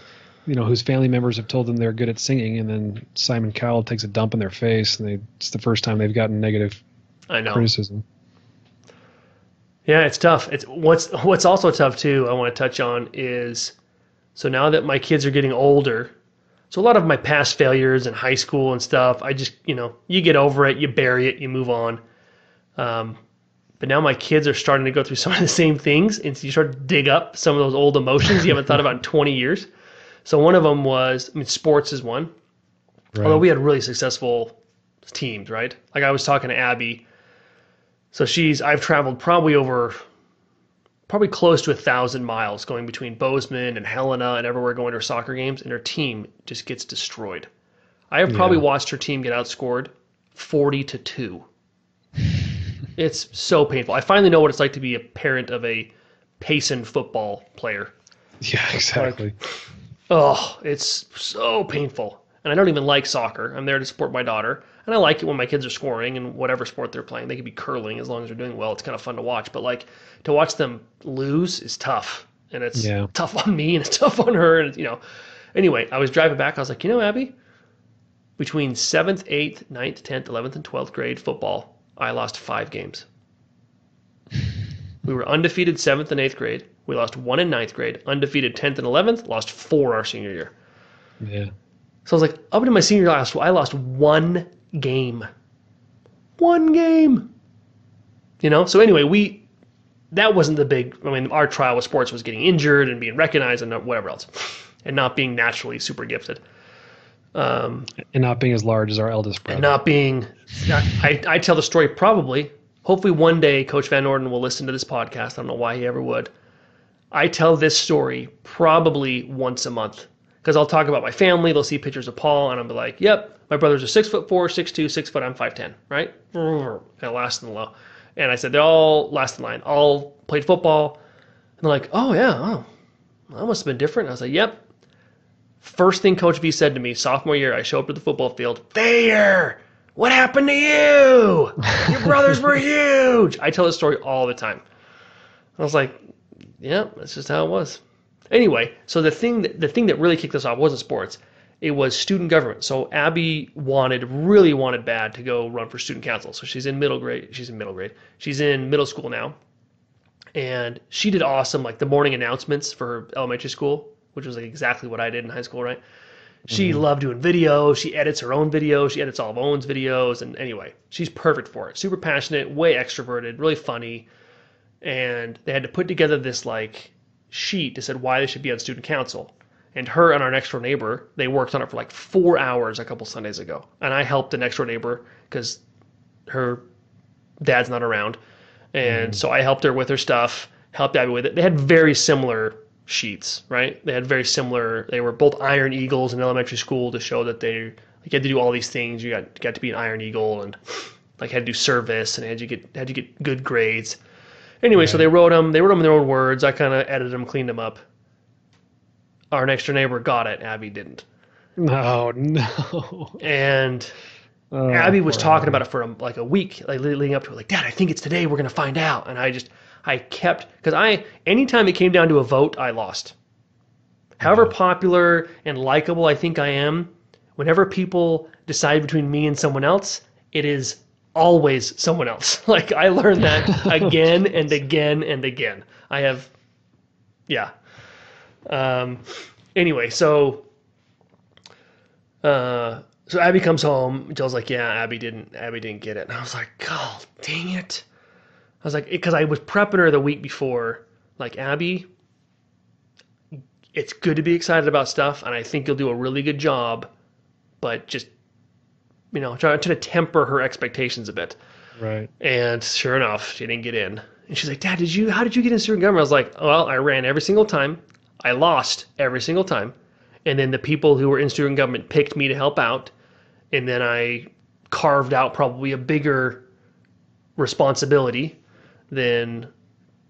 you know whose family members have told them they're good at singing, and then Simon Cowell takes a dump in their face, and they it's the first time they've gotten negative I know. criticism. Yeah, it's tough. It's what's what's also tough too. I want to touch on is so now that my kids are getting older, so a lot of my past failures in high school and stuff, I just you know you get over it, you bury it, you move on. Um, but now my kids are starting to go through <laughs> some of the same things, and so you start to dig up some of those old emotions you haven't thought about in 20 years. So one of them was, I mean, sports is one. Right. Although we had really successful teams, right? Like I was talking to Abby. So she's I've traveled probably over probably close to a thousand miles going between Bozeman and Helena and everywhere going to her soccer games, and her team just gets destroyed. I have probably Yeah. watched her team get outscored forty to two. It's so painful. I finally know what it's like to be a parent of a Payson football player. yeah, <laughs> exactly. Oh, it's so painful. And I don't even like soccer. I'm there to support my daughter. And I like it when my kids are scoring and whatever sport they're playing. They could be curling as long as they're doing well. It's kind of fun to watch. But like to watch them lose is tough. And it's Yeah. tough on me and it's <laughs> tough on her. And, you know, anyway, I was driving back. I was like, you know, Abby, between 7th, 8th, 9th, 10th, 11th, and 12th grade football, I lost five games. We were undefeated 7th and 8th grade. We lost one in ninth grade. Undefeated 10th and 11th. Lost four our senior year. Yeah. So I was like, up into my senior year, I lost, I lost one game. One game. You know? So anyway, we that wasn't the big I mean, our trial with sports was getting injured and being recognized and whatever else. And not being naturally super gifted. Um, and not being as large as our eldest brother. And not being I, I tell the story probably. Hopefully one day Coach Van Orden will listen to this podcast. I don't know why he ever would. I tell this story probably once a month because I'll talk about my family. They'll see pictures of Paul, and I'll be like, "Yep, my brothers are six foot four, six two, six foot. I'm five ten, right?" Of last in the low. And I said they're all last in line. All played football, and they're like, "Oh yeah, oh, that must have been different." I was like, "Yep." First thing Coach V said to me sophomore year, I show up to the football field. Thayer, what happened to you? Your brothers were <laughs> huge. I tell this story all the time. I was like, yeah, that's just how it was. Anyway, so the thing that, the thing that really kicked us off wasn't sports. It was student government. So Abby wanted, really wanted bad to go run for student council. So she's in middle grade. She's in middle grade. She's in middle school now. And she did awesome, like the morning announcements for her elementary school, which was like exactly what I did in high school, right? She mm-hmm. loved doing videos. She edits her own videos. She edits all of Owen's videos. And anyway, she's perfect for it. Super passionate, way extroverted, really funny and they had to put together this like sheet that said why they should be on student council. And her and our next door neighbor, they worked on it for like four hours a couple Sundays ago. And I helped the next door neighbor because her dad's not around. And mm-hmm. so I helped her with her stuff, helped Abby with it. They had very similar sheets, right? They had very similar, they were both Iron Eagles in elementary school to show that they like, had to do all these things. You got, got to be an Iron Eagle and like had to do service and had to get, had to get good grades. Anyway, so they wrote them. They wrote them in their own words. I kind of edited them, cleaned them up. Our next door neighbor got it. Abby didn't. No, no. And Oh, Abby was talking Abby. about it for um, like a week, like leading up to it. Like, Dad, I think it's today. We're gonna find out. And I just, I kept because I, anytime it came down to a vote, I lost. However popular and likable I think I am, whenever people decide between me and someone else, it is always someone else. <laughs> Like I learned that <laughs> again and again and again. I have, yeah. Um, anyway, so uh, so Abby comes home. Jill's like, "Yeah, Abby didn't. Abby didn't get it." And I was like, "God, dang it!" I was like, because I was prepping her the week before. Like, Abby, it's good to be excited about stuff, and I think you'll do a really good job. But just, you know, try, try to temper her expectations a bit. Right. And sure enough, she didn't get in. And she's like, Dad, did you? How did you get in student government? I was like, Well, I ran every single time. I lost every single time. And then the people who were in student government picked me to help out. And then I carved out probably a bigger responsibility than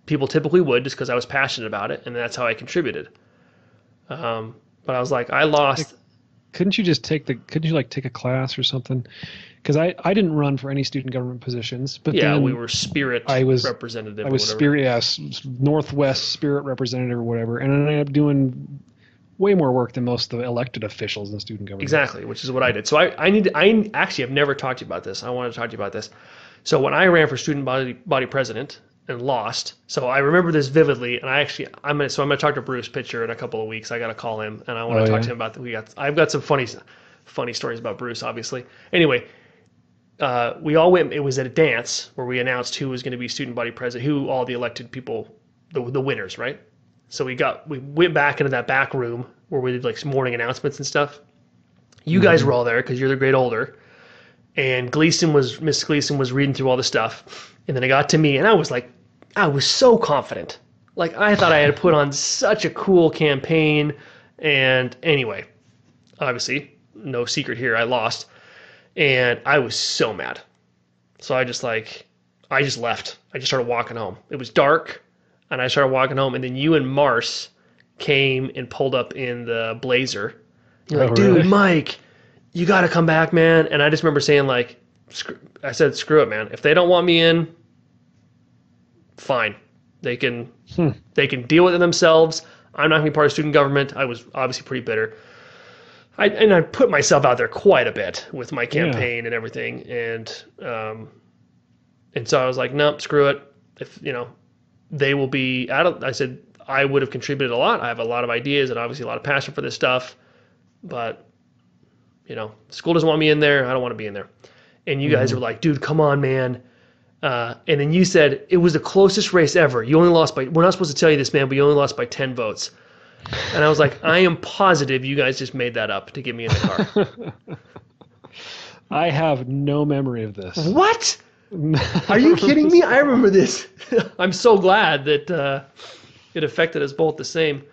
people typically would, just because I was passionate about it, and that's how I contributed. Um, but I was like, I lost. Couldn't you just take the? Couldn't you like take a class or something? Because I I didn't run for any student government positions, but Yeah, we were spirit I was- representative. I was spirit, yes, Northwest spirit representative or whatever, and I ended up doing way more work than most of the elected officials in the student government. Exactly, which is what I did. So I, I need I actually have never talked to you about this. I wanted to talk to you about this. So when I ran for student body body president and lost, so I remember this vividly. And I actually I'm gonna so I'm gonna talk to Bruce Pitcher in a couple of weeks. I got to call him and I want to Oh, talk yeah? to him about the, we got I've got some funny funny stories about Bruce, obviously. Anyway. Uh, we all went. It was at a dance where we announced who was going to be student body president, who all the elected people, the the winners, right? So we got we went back into that back room where we did like morning announcements and stuff. You guys were all there because you're the great older. And Gleason was Miss Gleason was reading through all the stuff, and then it got to me, and I was like, I was so confident. Like I thought I had put on such a cool campaign, and anyway, obviously, no secret here, I lost, and I was so mad. So I just like, I just left. I just started walking home. It was dark, and I started walking home, and then you and Mars came and pulled up in the Blazer. You're oh, like, Oh, dude, really? Mike, you got to come back, man. And I just remember saying like, I said, screw it, man. If they don't want me in, fine. They can Hmm. they can deal with it themselves. I'm not going to be part of student government. I was obviously pretty bitter. I, and I put myself out there quite a bit with my campaign and everything, and um, and so I was like, nope, screw it. If you know, they will be out of. I said I would have contributed a lot. I have a lot of ideas and obviously a lot of passion for this stuff, but you know, school doesn't want me in there. I don't want to be in there. And you guys were like, dude, come on, man. Uh, and then you said it was the closest race ever. You only lost by. We're not supposed to tell you this, man, but you only lost by ten votes. And I was like, I am positive you guys just made that up to get me in the car. <laughs> I have no memory of this. what? <laughs> Are you kidding me? I remember this. <laughs> I'm so glad that uh, it affected us both the same.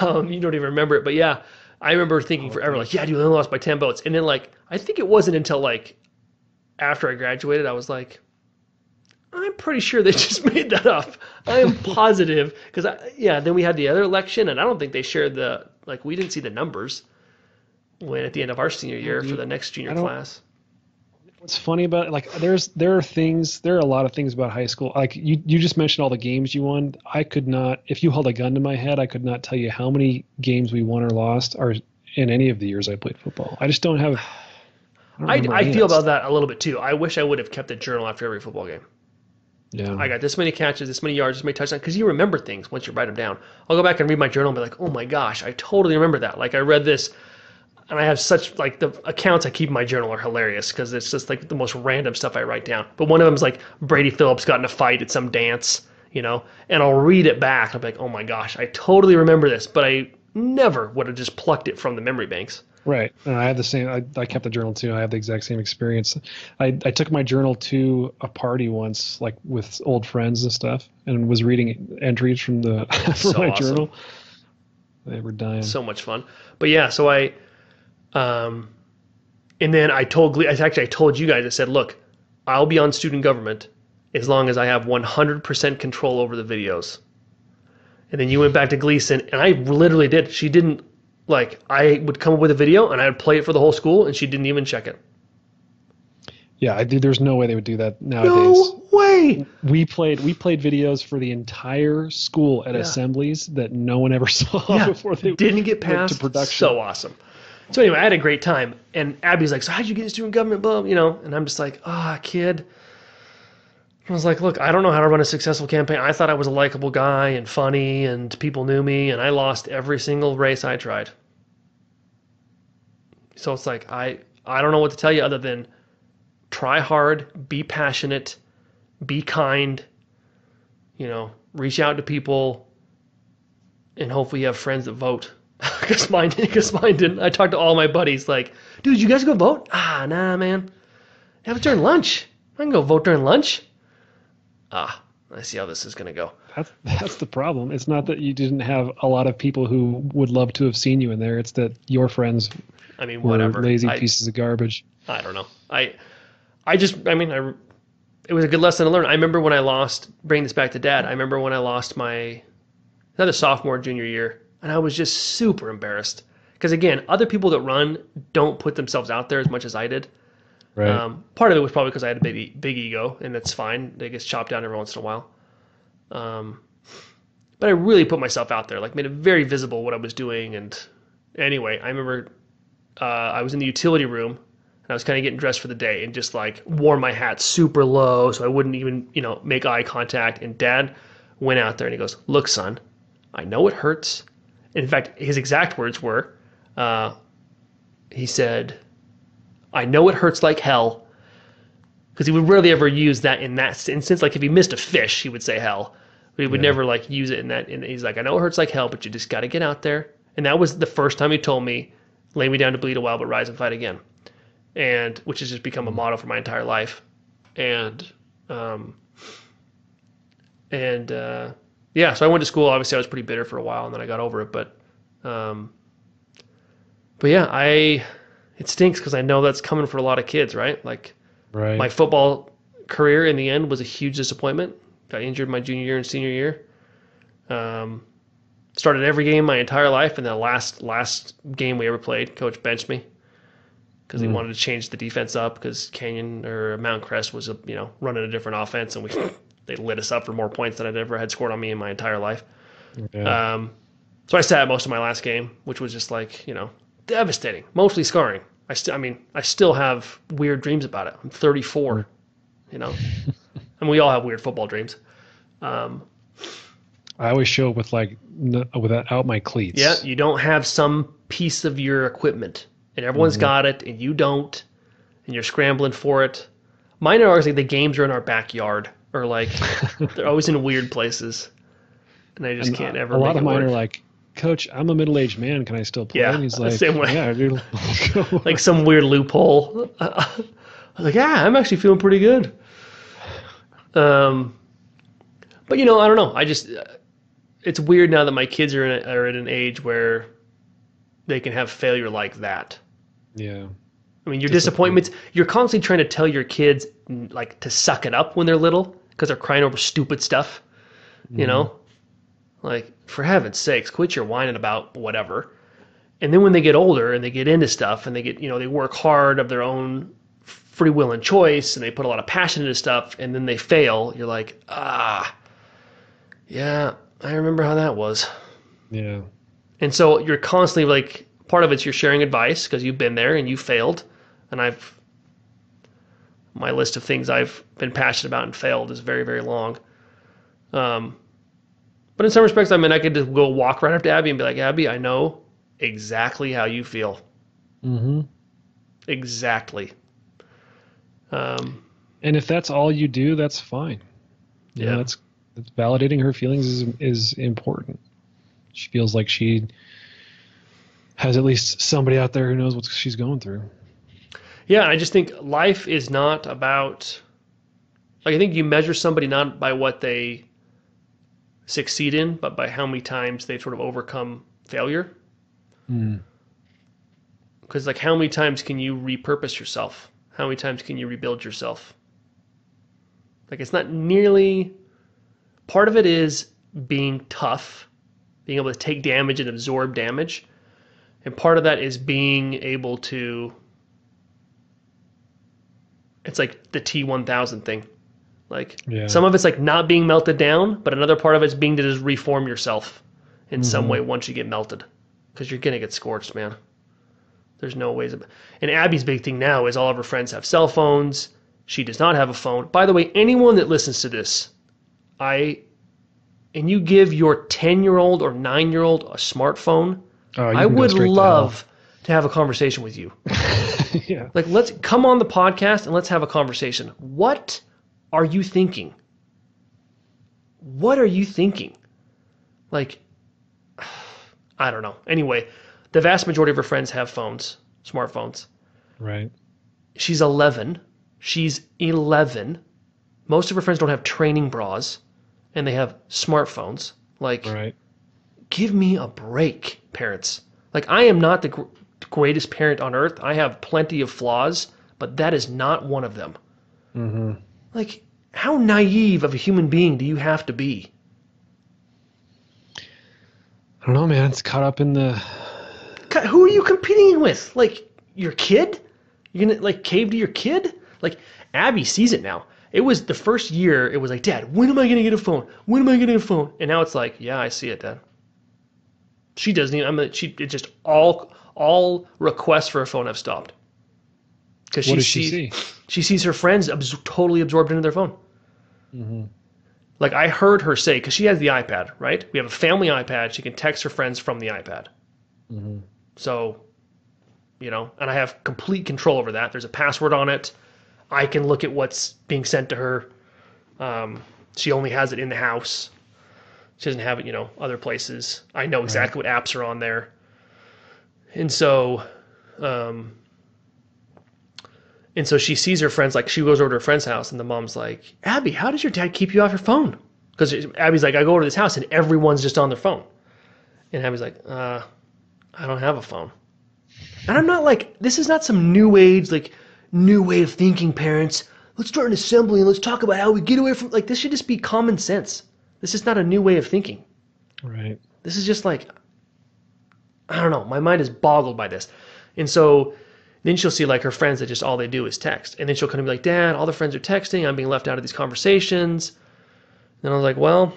Um, you don't even remember it, but yeah, I remember thinking forever, like, yeah, dude, I only lost by 10 votes. And then, like, I think it wasn't until, like, after I graduated, I was like, I'm pretty sure they <laughs> just made that up. I am <laughs> positive. Because, yeah, then we had the other election, and I don't think they shared the, like, we didn't see the numbers when at the end of our senior year for the next junior class. What's funny about it, like there's there are things there are a lot of things about high school. Like you you just mentioned all the games you won. I could not if you held a gun to my head, I could not tell you how many games we won or lost or in any of the years I played football. I just don't have don't I, I feel about that a little bit too. I wish I would have kept a journal after every football game. Yeah. I got this many catches, this many yards, this many touchdowns, because you remember things once you write them down. I'll go back and read my journal and be like, oh my gosh, I totally remember that. Like I read this, and I have such like the accounts I keep in my journal are hilarious because it's just like the most random stuff I write down. But one of them is like Brady Phillips got in a fight at some dance, you know, and I'll read it back. I'm like, oh my gosh, I totally remember this, but I never would have just plucked it from the memory banks. Right. And I had the same. I, I kept the journal too. I had the exact same experience. I, I took my journal to a party once, like with old friends and stuff, and was reading entries from the <laughs> from So my awesome. journal. They were dying. so much fun. But yeah, so I, um, and then I told actually I told you guys I said, look, I'll be on student government as long as I have 100% control over the videos. And then you went back to Gleason, and I literally did. She didn't like I would come up with a video and I would play it for the whole school, and she didn't even check it. Yeah, I do. There's no way they would do that nowadays. No way. We played we played videos for the entire school at Yeah. assemblies that no one ever <laughs> saw Yeah, before they didn't get went to production. So awesome. So anyway, I had a great time, and Abby's like, "So how'd you get into student government?" Blah, you know, and I'm just like, "Ah, kid, I was like, look, I don't know how to run a successful campaign. I thought I was a likable guy and funny and people knew me and I lost every single race I tried. So it's like I I don't know what to tell you other than try hard, be passionate, be kind, you know, reach out to people and hopefully you have friends that vote. <laughs> Because mine, because mine didn't. I talked to all my buddies, like, dude, you guys go vote? Ah, nah, man. Have it during lunch. I can go vote during lunch. Ah, I see how this is gonna go. That's that's the problem. It's not that you didn't have a lot of people who would love to have seen you in there. It's that your friends I mean, were whatever. lazy I, pieces of garbage. I don't know. I, I just, I mean, I, it was a good lesson to learn. I remember when I lost. Bring this back to Dad. I remember when I lost my, another sophomore junior year, and I was just super embarrassed because again, other people that run don't put themselves out there as much as I did. Right. Um, part of it was probably because I had a big, big ego, and that's fine. It gets chopped down every once in a while. Um, but I really put myself out there, like made it very visible what I was doing. And anyway, I remember uh, I was in the utility room, and I was kind of getting dressed for the day, and just like wore my hat super low so I wouldn't even, you know, make eye contact. And Dad went out there and he goes, "Look, son, I know it hurts." In fact, his exact words were, uh, he said, I know it hurts like hell. Because he would rarely ever use that in that instance. Like if he missed a fish, he would say hell. But he would Yeah. never like use it in that. And he's like, I know it hurts like hell, but you just got to get out there. And that was the first time he told me, lay me down to bleed a while, but rise and fight again. And which has just become a motto for my entire life. And, um, and, uh, yeah, so I went to school. Obviously, I was pretty bitter for a while, and then I got over it. But, um, but yeah, I it stinks because I know that's coming for a lot of kids, right? Like right. my football career in the end was a huge disappointment. Got injured my junior year and senior year. Um, started every game my entire life, and the last last game we ever played, coach benched me because he Mm. wanted to change the defense up because Canyon or Mount Crest was you know running a different offense, and we they lit us up for more points than I'd ever had scored on me in my entire life. yeah. Um, so I sat most of my last game, which was just like you know devastating, mostly scarring. I still, I mean, I still have weird dreams about it. I'm 34, you know, <laughs> and we all have weird football dreams. Um, I always show up with like n- without my cleats. yeah, you don't have some piece of your equipment, and everyone's got it, and you don't, and you're scrambling for it. Mine are always like the games are in our backyard, or like <laughs> they're always in weird places, and I just And can't ever. A lot of mine work. are like, Coach, I'm a middle-aged man. Can I still play? Yeah, and he's <laughs> like, same way. Yeah, dude. <laughs> like some weird loophole. I was like, yeah, I'm actually feeling pretty good. Um, but you know, I don't know. I just, uh, it's weird now that my kids are in a, are at an age where they can have failure like that. yeah. I mean, your disappointments. You're constantly trying to tell your kids like to suck it up when they're little because they're crying over stupid stuff. You know, like for heaven's sakes, quit your whining about whatever. And then when they get older and they get into stuff and they get, you know, they work hard of their own free will and choice and they put a lot of passion into stuff and then they fail, you're like, ah, yeah, I remember how that was. Yeah. And so you're constantly like, part of it's you're sharing advice because you've been there and you failed. And I've, my list of things I've been passionate about and failed is very, very long. Um, but in some respects, I mean, I could just go walk right up to Abby and be like, Abby, I know exactly how you feel. Mm-hmm. Exactly. Um, And if that's all you do, that's fine. You know, Yeah. that's, that's validating her feelings is is important. She feels like she has at least somebody out there who knows what she's going through. Yeah, I just think life is not about like I think you measure somebody not by what they succeed in, but by how many times they've sort of overcome failure. Mm. Because like how many times can you repurpose yourself? How many times can you rebuild yourself? Like it's not nearly part of it is being tough, being able to take damage and absorb damage. And part of that is being able to it's like the T1000 thing. Like Yeah. some of it's like not being melted down, but another part of it's being to just reform yourself in some Mhm. way once you get melted, because you're gonna get scorched, man. There's no ways. Of, and Abby's big thing now is all of her friends have cell phones, She does not have a phone. By the way, anyone that listens to this, I and you give your 10 year old or 9 year old a smartphone, Oh, I would love to have a conversation with you. <laughs> yeah. Like, let's come on the podcast and let's have a conversation. What are you thinking? What are you thinking? Like, <sighs> I don't know. Anyway, the vast majority of her friends have phones, smartphones. Right. She's 11. She's 11. Most of her friends don't have training bras and they have smartphones. Like, Right. give me a break, parents. Like, I am not the greatest parent on earth. I have plenty of flaws, but that is not one of them. Mm-hmm. Like, how naive of a human being do you have to be? I don't know, man. It's caught up in the. God, who are you competing with? Like, your kid? You're gonna, like, cave to your kid? Like, Abby sees it now. It was the first year, it was like, Dad, when am I gonna get a phone? When am I getting a phone? And now it's like, yeah, I see it, Dad. She doesn't even, I'm a, she, it just all, all requests for a phone have stopped. Because What she, does she see- she sees her friends abs- totally absorbed into their phone. Mm-hmm. Like I heard her say, because she has the iPad, right? We have a family iPad. She can text her friends from the iPad. Mm-hmm. So, you know, and I have complete control over that. There's a password on it. I can look at what's being sent to her. Um, she only has it in the house. She doesn't have it, you know, other places. I know exactly what apps are on there. And so, um, and so she sees her friends, like she goes over to her friend's house, and the mom's like, Abby, how does your dad keep you off your phone? Because Abby's like, I go over to this house and everyone's just on their phone. And Abby's like, uh, I don't have a phone. And I'm not like, this is not some new age, like, new way of thinking, parents. Let's start an assembly and let's talk about how we get away from, like, this should just be common sense. This is not a new way of thinking. Right. This is just like, I don't know. My mind is boggled by this. And so then she'll see like her friends that just all they do is text. And then she'll kind of be like, Dad, all the friends are texting. I'm being left out of these conversations. And I was like, well,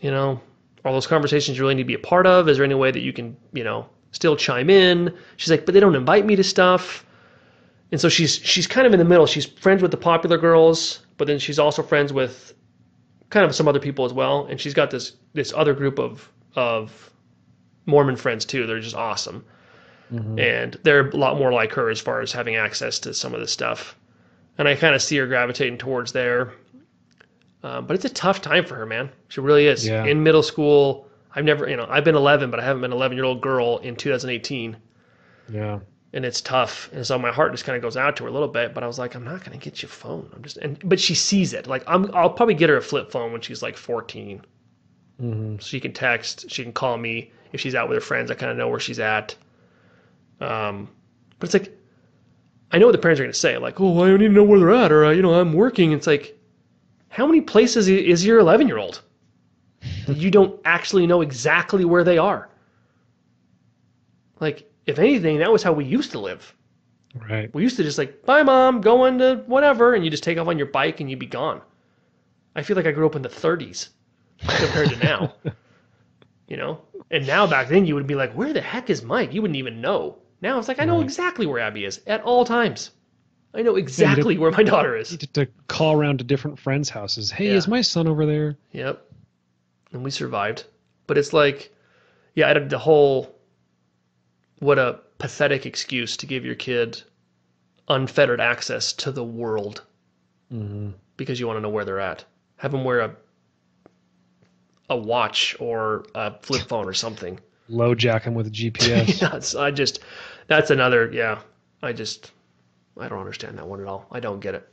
you know, are those conversations you really need to be a part of? Is there any way that you can, you know, still chime in? She's like, but they don't invite me to stuff. And so she's she's kind of in the middle. She's friends with the popular girls, but then she's also friends with kind of some other people as well. And she's got this this other group of of Mormon friends too. They're just awesome. And they're a lot more like her as far as having access to some of this stuff. And I kind of see her gravitating towards there. Um, but it's a tough time for her, man. She really is. Yeah. In middle school, I've never, you know, I've been 11, but I haven't been an 11 year old girl in 2018. Yeah. And it's tough. And so my heart just kind of goes out to her a little bit. But I was like, I'm not going to get you a phone. I'm just, and, but she sees it. Like, I'm, I'll probably get her a flip phone when she's like 14 Mm-hmm. she can text she can call me if she's out with her friends. I kind of know where she's at. Um, but it's like i know what the parents are going to say like oh i don't need to know where they're at or uh, you know i'm working. It's like how many places is your 11 year old you don't actually know exactly where they are? Like if anything that was how we used to live. Right. we used to just like bye mom going to whatever and you just take off on your bike and you'd be gone. I feel like i grew up in the 30s compared to now <laughs> you know and now back then you would be like where the heck is mike you wouldn't even know now it's like i know Right. exactly where abby is at all times i know exactly where my daughter is have to call around to different friends' houses. Hey, Yeah. is my son over there? Yep. And we survived. But it's like, yeah, I did the whole, what a pathetic excuse to give your kid unfettered access to the world Mm-hmm. because you want to know where they're at. Have them wear a, a watch or a flip phone or something. LoJack him with a GPS. it's, <laughs> I just, that's another, yeah, I just, I don't understand that one at all. I don't get it.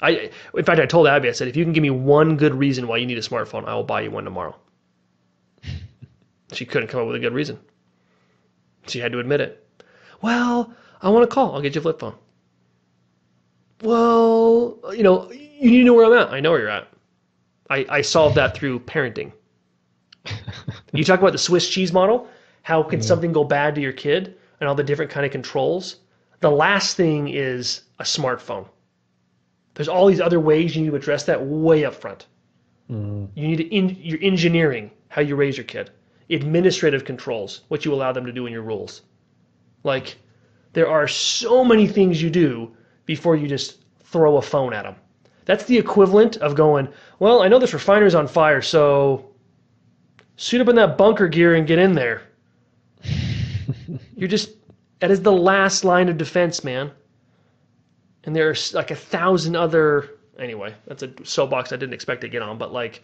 I, in fact, I told Abby, I said, if you can give me one good reason why you need a smartphone, I will buy you one tomorrow. She couldn't come up with a good reason. She had to admit it. Well, I want to call. I'll get you a flip phone. Well, you know, you need to know where I'm at. I know where you're at. I, I solved that through parenting. <laughs> you talk about the Swiss cheese model. How can something go bad to your kid and all the different kind of controls? The last thing is a smartphone. There's all these other ways you need to address that way up front. Mhm. You need to in, you're engineering how you raise your kid. Administrative controls, what you allow them to do in your rules. Like there are so many things you do before you just throw a phone at them. That's the equivalent of going, well, I know this refinery's on fire, so suit up in that bunker gear and get in there. <laughs> You're just, that is the last line of defense, man. And there's like a thousand other, anyway, that's a soapbox I didn't expect to get on, but like,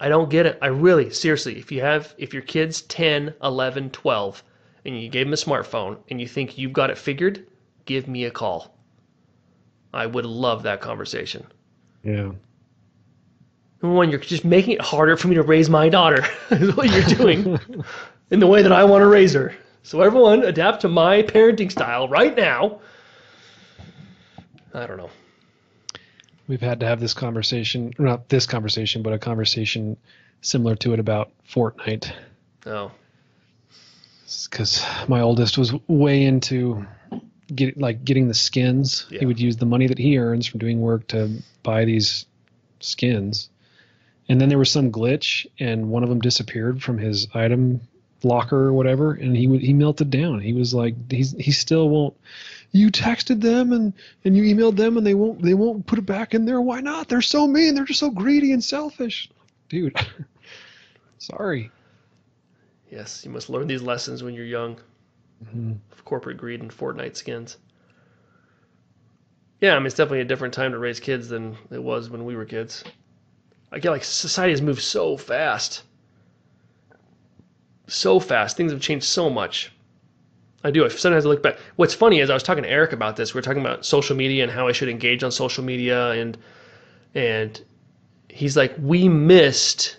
I don't get it. I really, seriously, if you have, if your kid's 10, 11, 12, and you gave them a smartphone and you think you've got it figured, give me a call. I would love that conversation. Yeah. Number one, you're just making it harder for me to raise my daughter, <laughs> is what you're doing <laughs> in the way that I want to raise her. So everyone adapt to my parenting style right now. I don't know. We've had to have this conversation, or not this conversation, but a conversation similar to it about Fortnite. Oh, Because my oldest was way into get like getting the skins. Yeah. He would use the money that he earns from doing work to buy these skins. And then there was some glitch, and one of them disappeared from his item locker or whatever, and he he melted down. He was like, he's he still won't. You texted them and and you emailed them, and they won't they won't put it back in there. Why not? They're so mean. They're just so greedy and selfish, dude. <laughs> Sorry. yes, you must learn these lessons when you're young. Mhm. Of corporate greed and Fortnite skins. Yeah, I mean it's definitely a different time to raise kids than it was when we were kids. I get like society has moved so fast. So fast. Things have changed so much. I do. I sometimes look back. What's funny is I was talking to Eric about this. We are talking about social media and how I should engage on social media and and he's like, we missed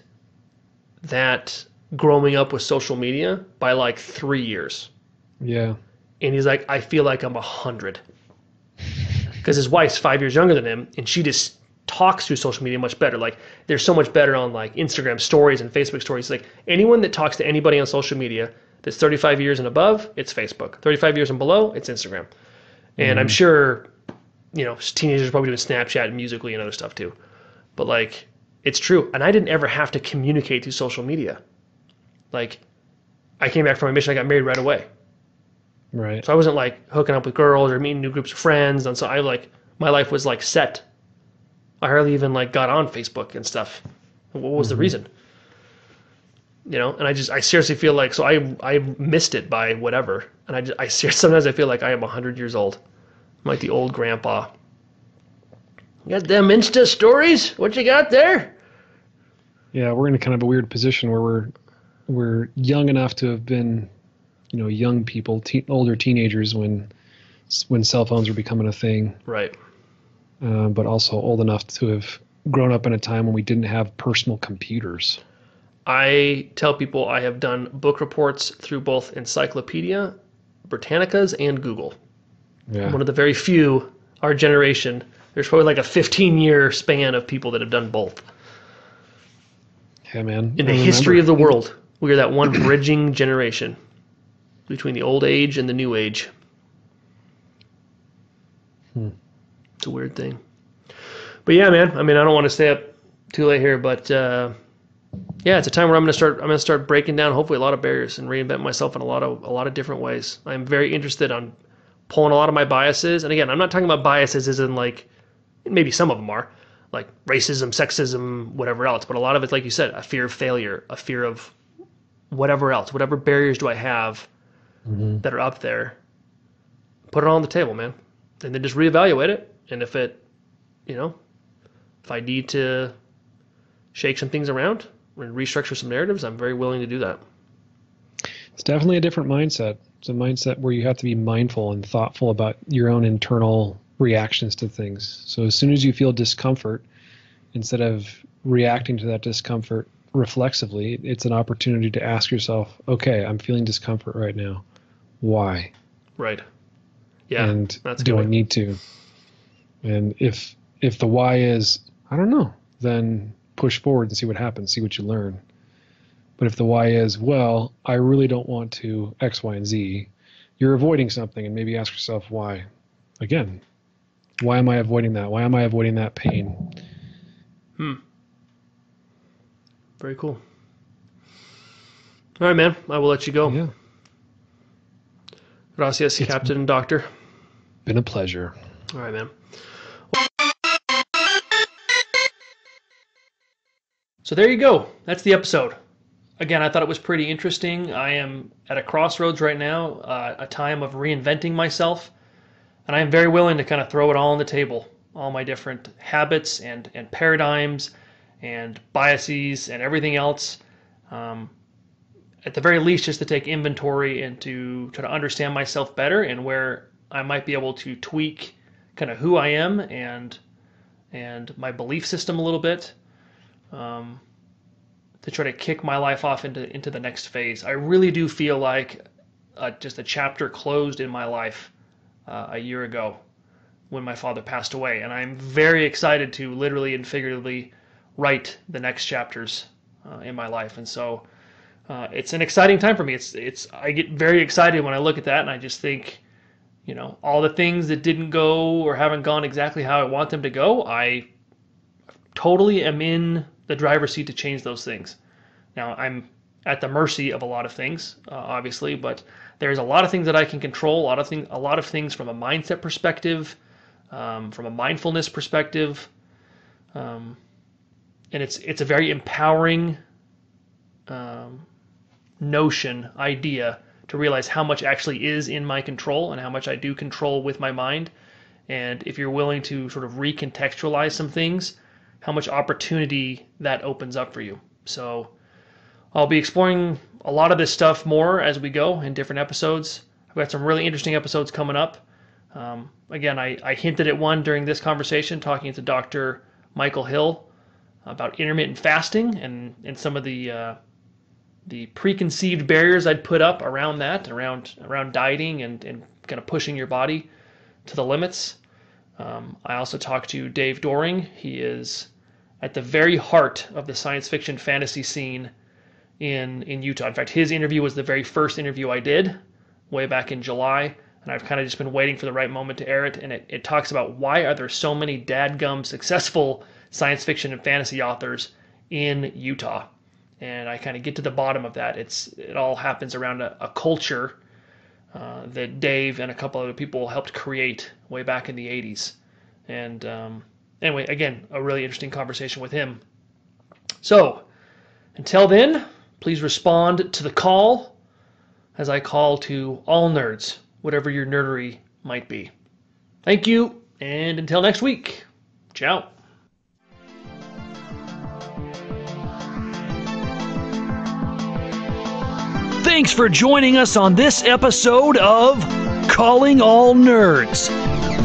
that growing up with social media by like three years. Yeah. And he's like, I feel like I'm a hundred. Because his wife's five years younger than him, and she just talks through social media much better. Like, they're so much better on like Instagram stories and Facebook stories. Like, anyone that talks to anybody on social media that's 35 years and above, it's Facebook. 35 years and below, it's Instagram. And I'm mm-hmm. sure, you know, teenagers are probably doing Snapchat and Musically and other stuff too. But like, it's true. And I didn't ever have to communicate through social media. Like, I came back from my mission, I got married right away. Right. So I wasn't like hooking up with girls or meeting new groups of friends. And so I like my life was like set. I hardly even like got on Facebook and stuff. What was the mm-hmm. reason? You know, and I just I seriously feel like so I I missed it by whatever, and I just, I <laughs> sometimes I feel like I am hundred years old, I'm like the old grandpa. You got them Insta stories? What you got there? Yeah, we're in a kind of a weird position where we're we're young enough to have been, you know, young people, te- older teenagers when when cell phones were becoming a thing, Right. Uh, but also old enough to have grown up in a time when we didn't have personal computers. I tell people I have done book reports through both Encyclopedia, Britannicas, and Google. Yeah. one of the very few our generation there's probably like a 15 year span of people that have done both yeah, man. in the history of the world we are that one bridging generation between the old age and the new age Hmm. It's a weird thing. But yeah man i mean i don't want to stay up too late here but uh, yeah it's a time where i'm going to start i'm to start breaking down hopefully a lot of barriers and reinvent myself in a lot of a lot of different ways. I'm very interested on pulling a lot of my biases and again i'm not talking about biases as in like maybe some of them are like racism sexism whatever else but a lot of it's like you said a fear of failure a fear of whatever else whatever barriers do i have Mhm. that are up there put it on the table man and then just reevaluate it and if it you know if i need to shake some things around and restructure some narratives i'm very willing to do that It's definitely a different mindset. It's a mindset where you have to be mindful and thoughtful about your own internal reactions to things. So as soon as you feel discomfort, instead of reacting to that discomfort reflexively, it's an opportunity to ask yourself, okay, I'm feeling discomfort right now. Why? right yeah and that's do I need to? And if if the why is I don't know, then push forward and see what happens, see what you learn. But if the why is, well, I really don't want to X, Y, and Z, you're avoiding something and maybe ask yourself why. Again, why am I avoiding that? Why am I avoiding that pain? Hmm. very cool all right man i will let you go Yeah. gracias It's- captain and doctor Been a pleasure. all right man So there you go. That's the episode. Again, I thought it was pretty interesting. I am at a crossroads right now, uh, a time of reinventing myself, and I am very willing to kind of throw it all on the table, all my different habits and and paradigms, and biases and everything else. Um, at the very least, just to take inventory and to try to understand myself better and where I might be able to tweak kind of who I am and and my belief system a little bit um, to try to kick my life off into into the next phase. I really do feel like uh, just a chapter closed in my life uh, a year ago when my father passed away, and I'm very excited to literally and figuratively write the next chapters uh, in my life. And so uh, it's an exciting time for me. It's it's I get very excited when I look at that, and I just think, you know, all the things that didn't go or haven't gone exactly how I want them to go, I totally am in the driver's seat to change those things. Now I'm at the mercy of a lot of things, uh, obviously, but there's a lot of things that I can control. A lot of things, a lot of things from a mindset perspective, um, from a mindfulness perspective, um, and it's it's a very empowering um, notion, idea to realize how much actually is in my control and how much I do control with my mind. And if you're willing to sort of recontextualize some things, how much opportunity that opens up for you. So I'll be exploring a lot of this stuff more as we go in different episodes. I've got some really interesting episodes coming up. Um, again, I, I hinted at one during this conversation, talking to Dr. Michael Hill about intermittent fasting and, and some of the uh, the preconceived barriers I'd put up around that, around around dieting and, and kind of pushing your body to the limits. Um, I also talked to Dave Doering. He is at the very heart of the science fiction fantasy scene in in Utah. In fact, his interview was the very first interview I did way back in July, and I've kind of just been waiting for the right moment to air it. And it, it talks about why are there so many dadgum successful science fiction and fantasy authors in Utah and I kind of get to the bottom of that. It's it all happens around a, a culture uh, that Dave and a couple other people helped create way back in the '80s. And um, anyway, again, a really interesting conversation with him. So until then, please respond to the call as I call to all nerds, whatever your nerdery might be. Thank you, and until next week, ciao. Thanks for joining us on this episode of Calling All Nerds.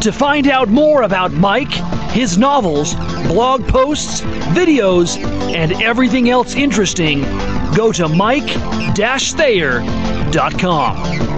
To find out more about Mike, his novels, blog posts, videos, and everything else interesting, go to mike-thayer.com.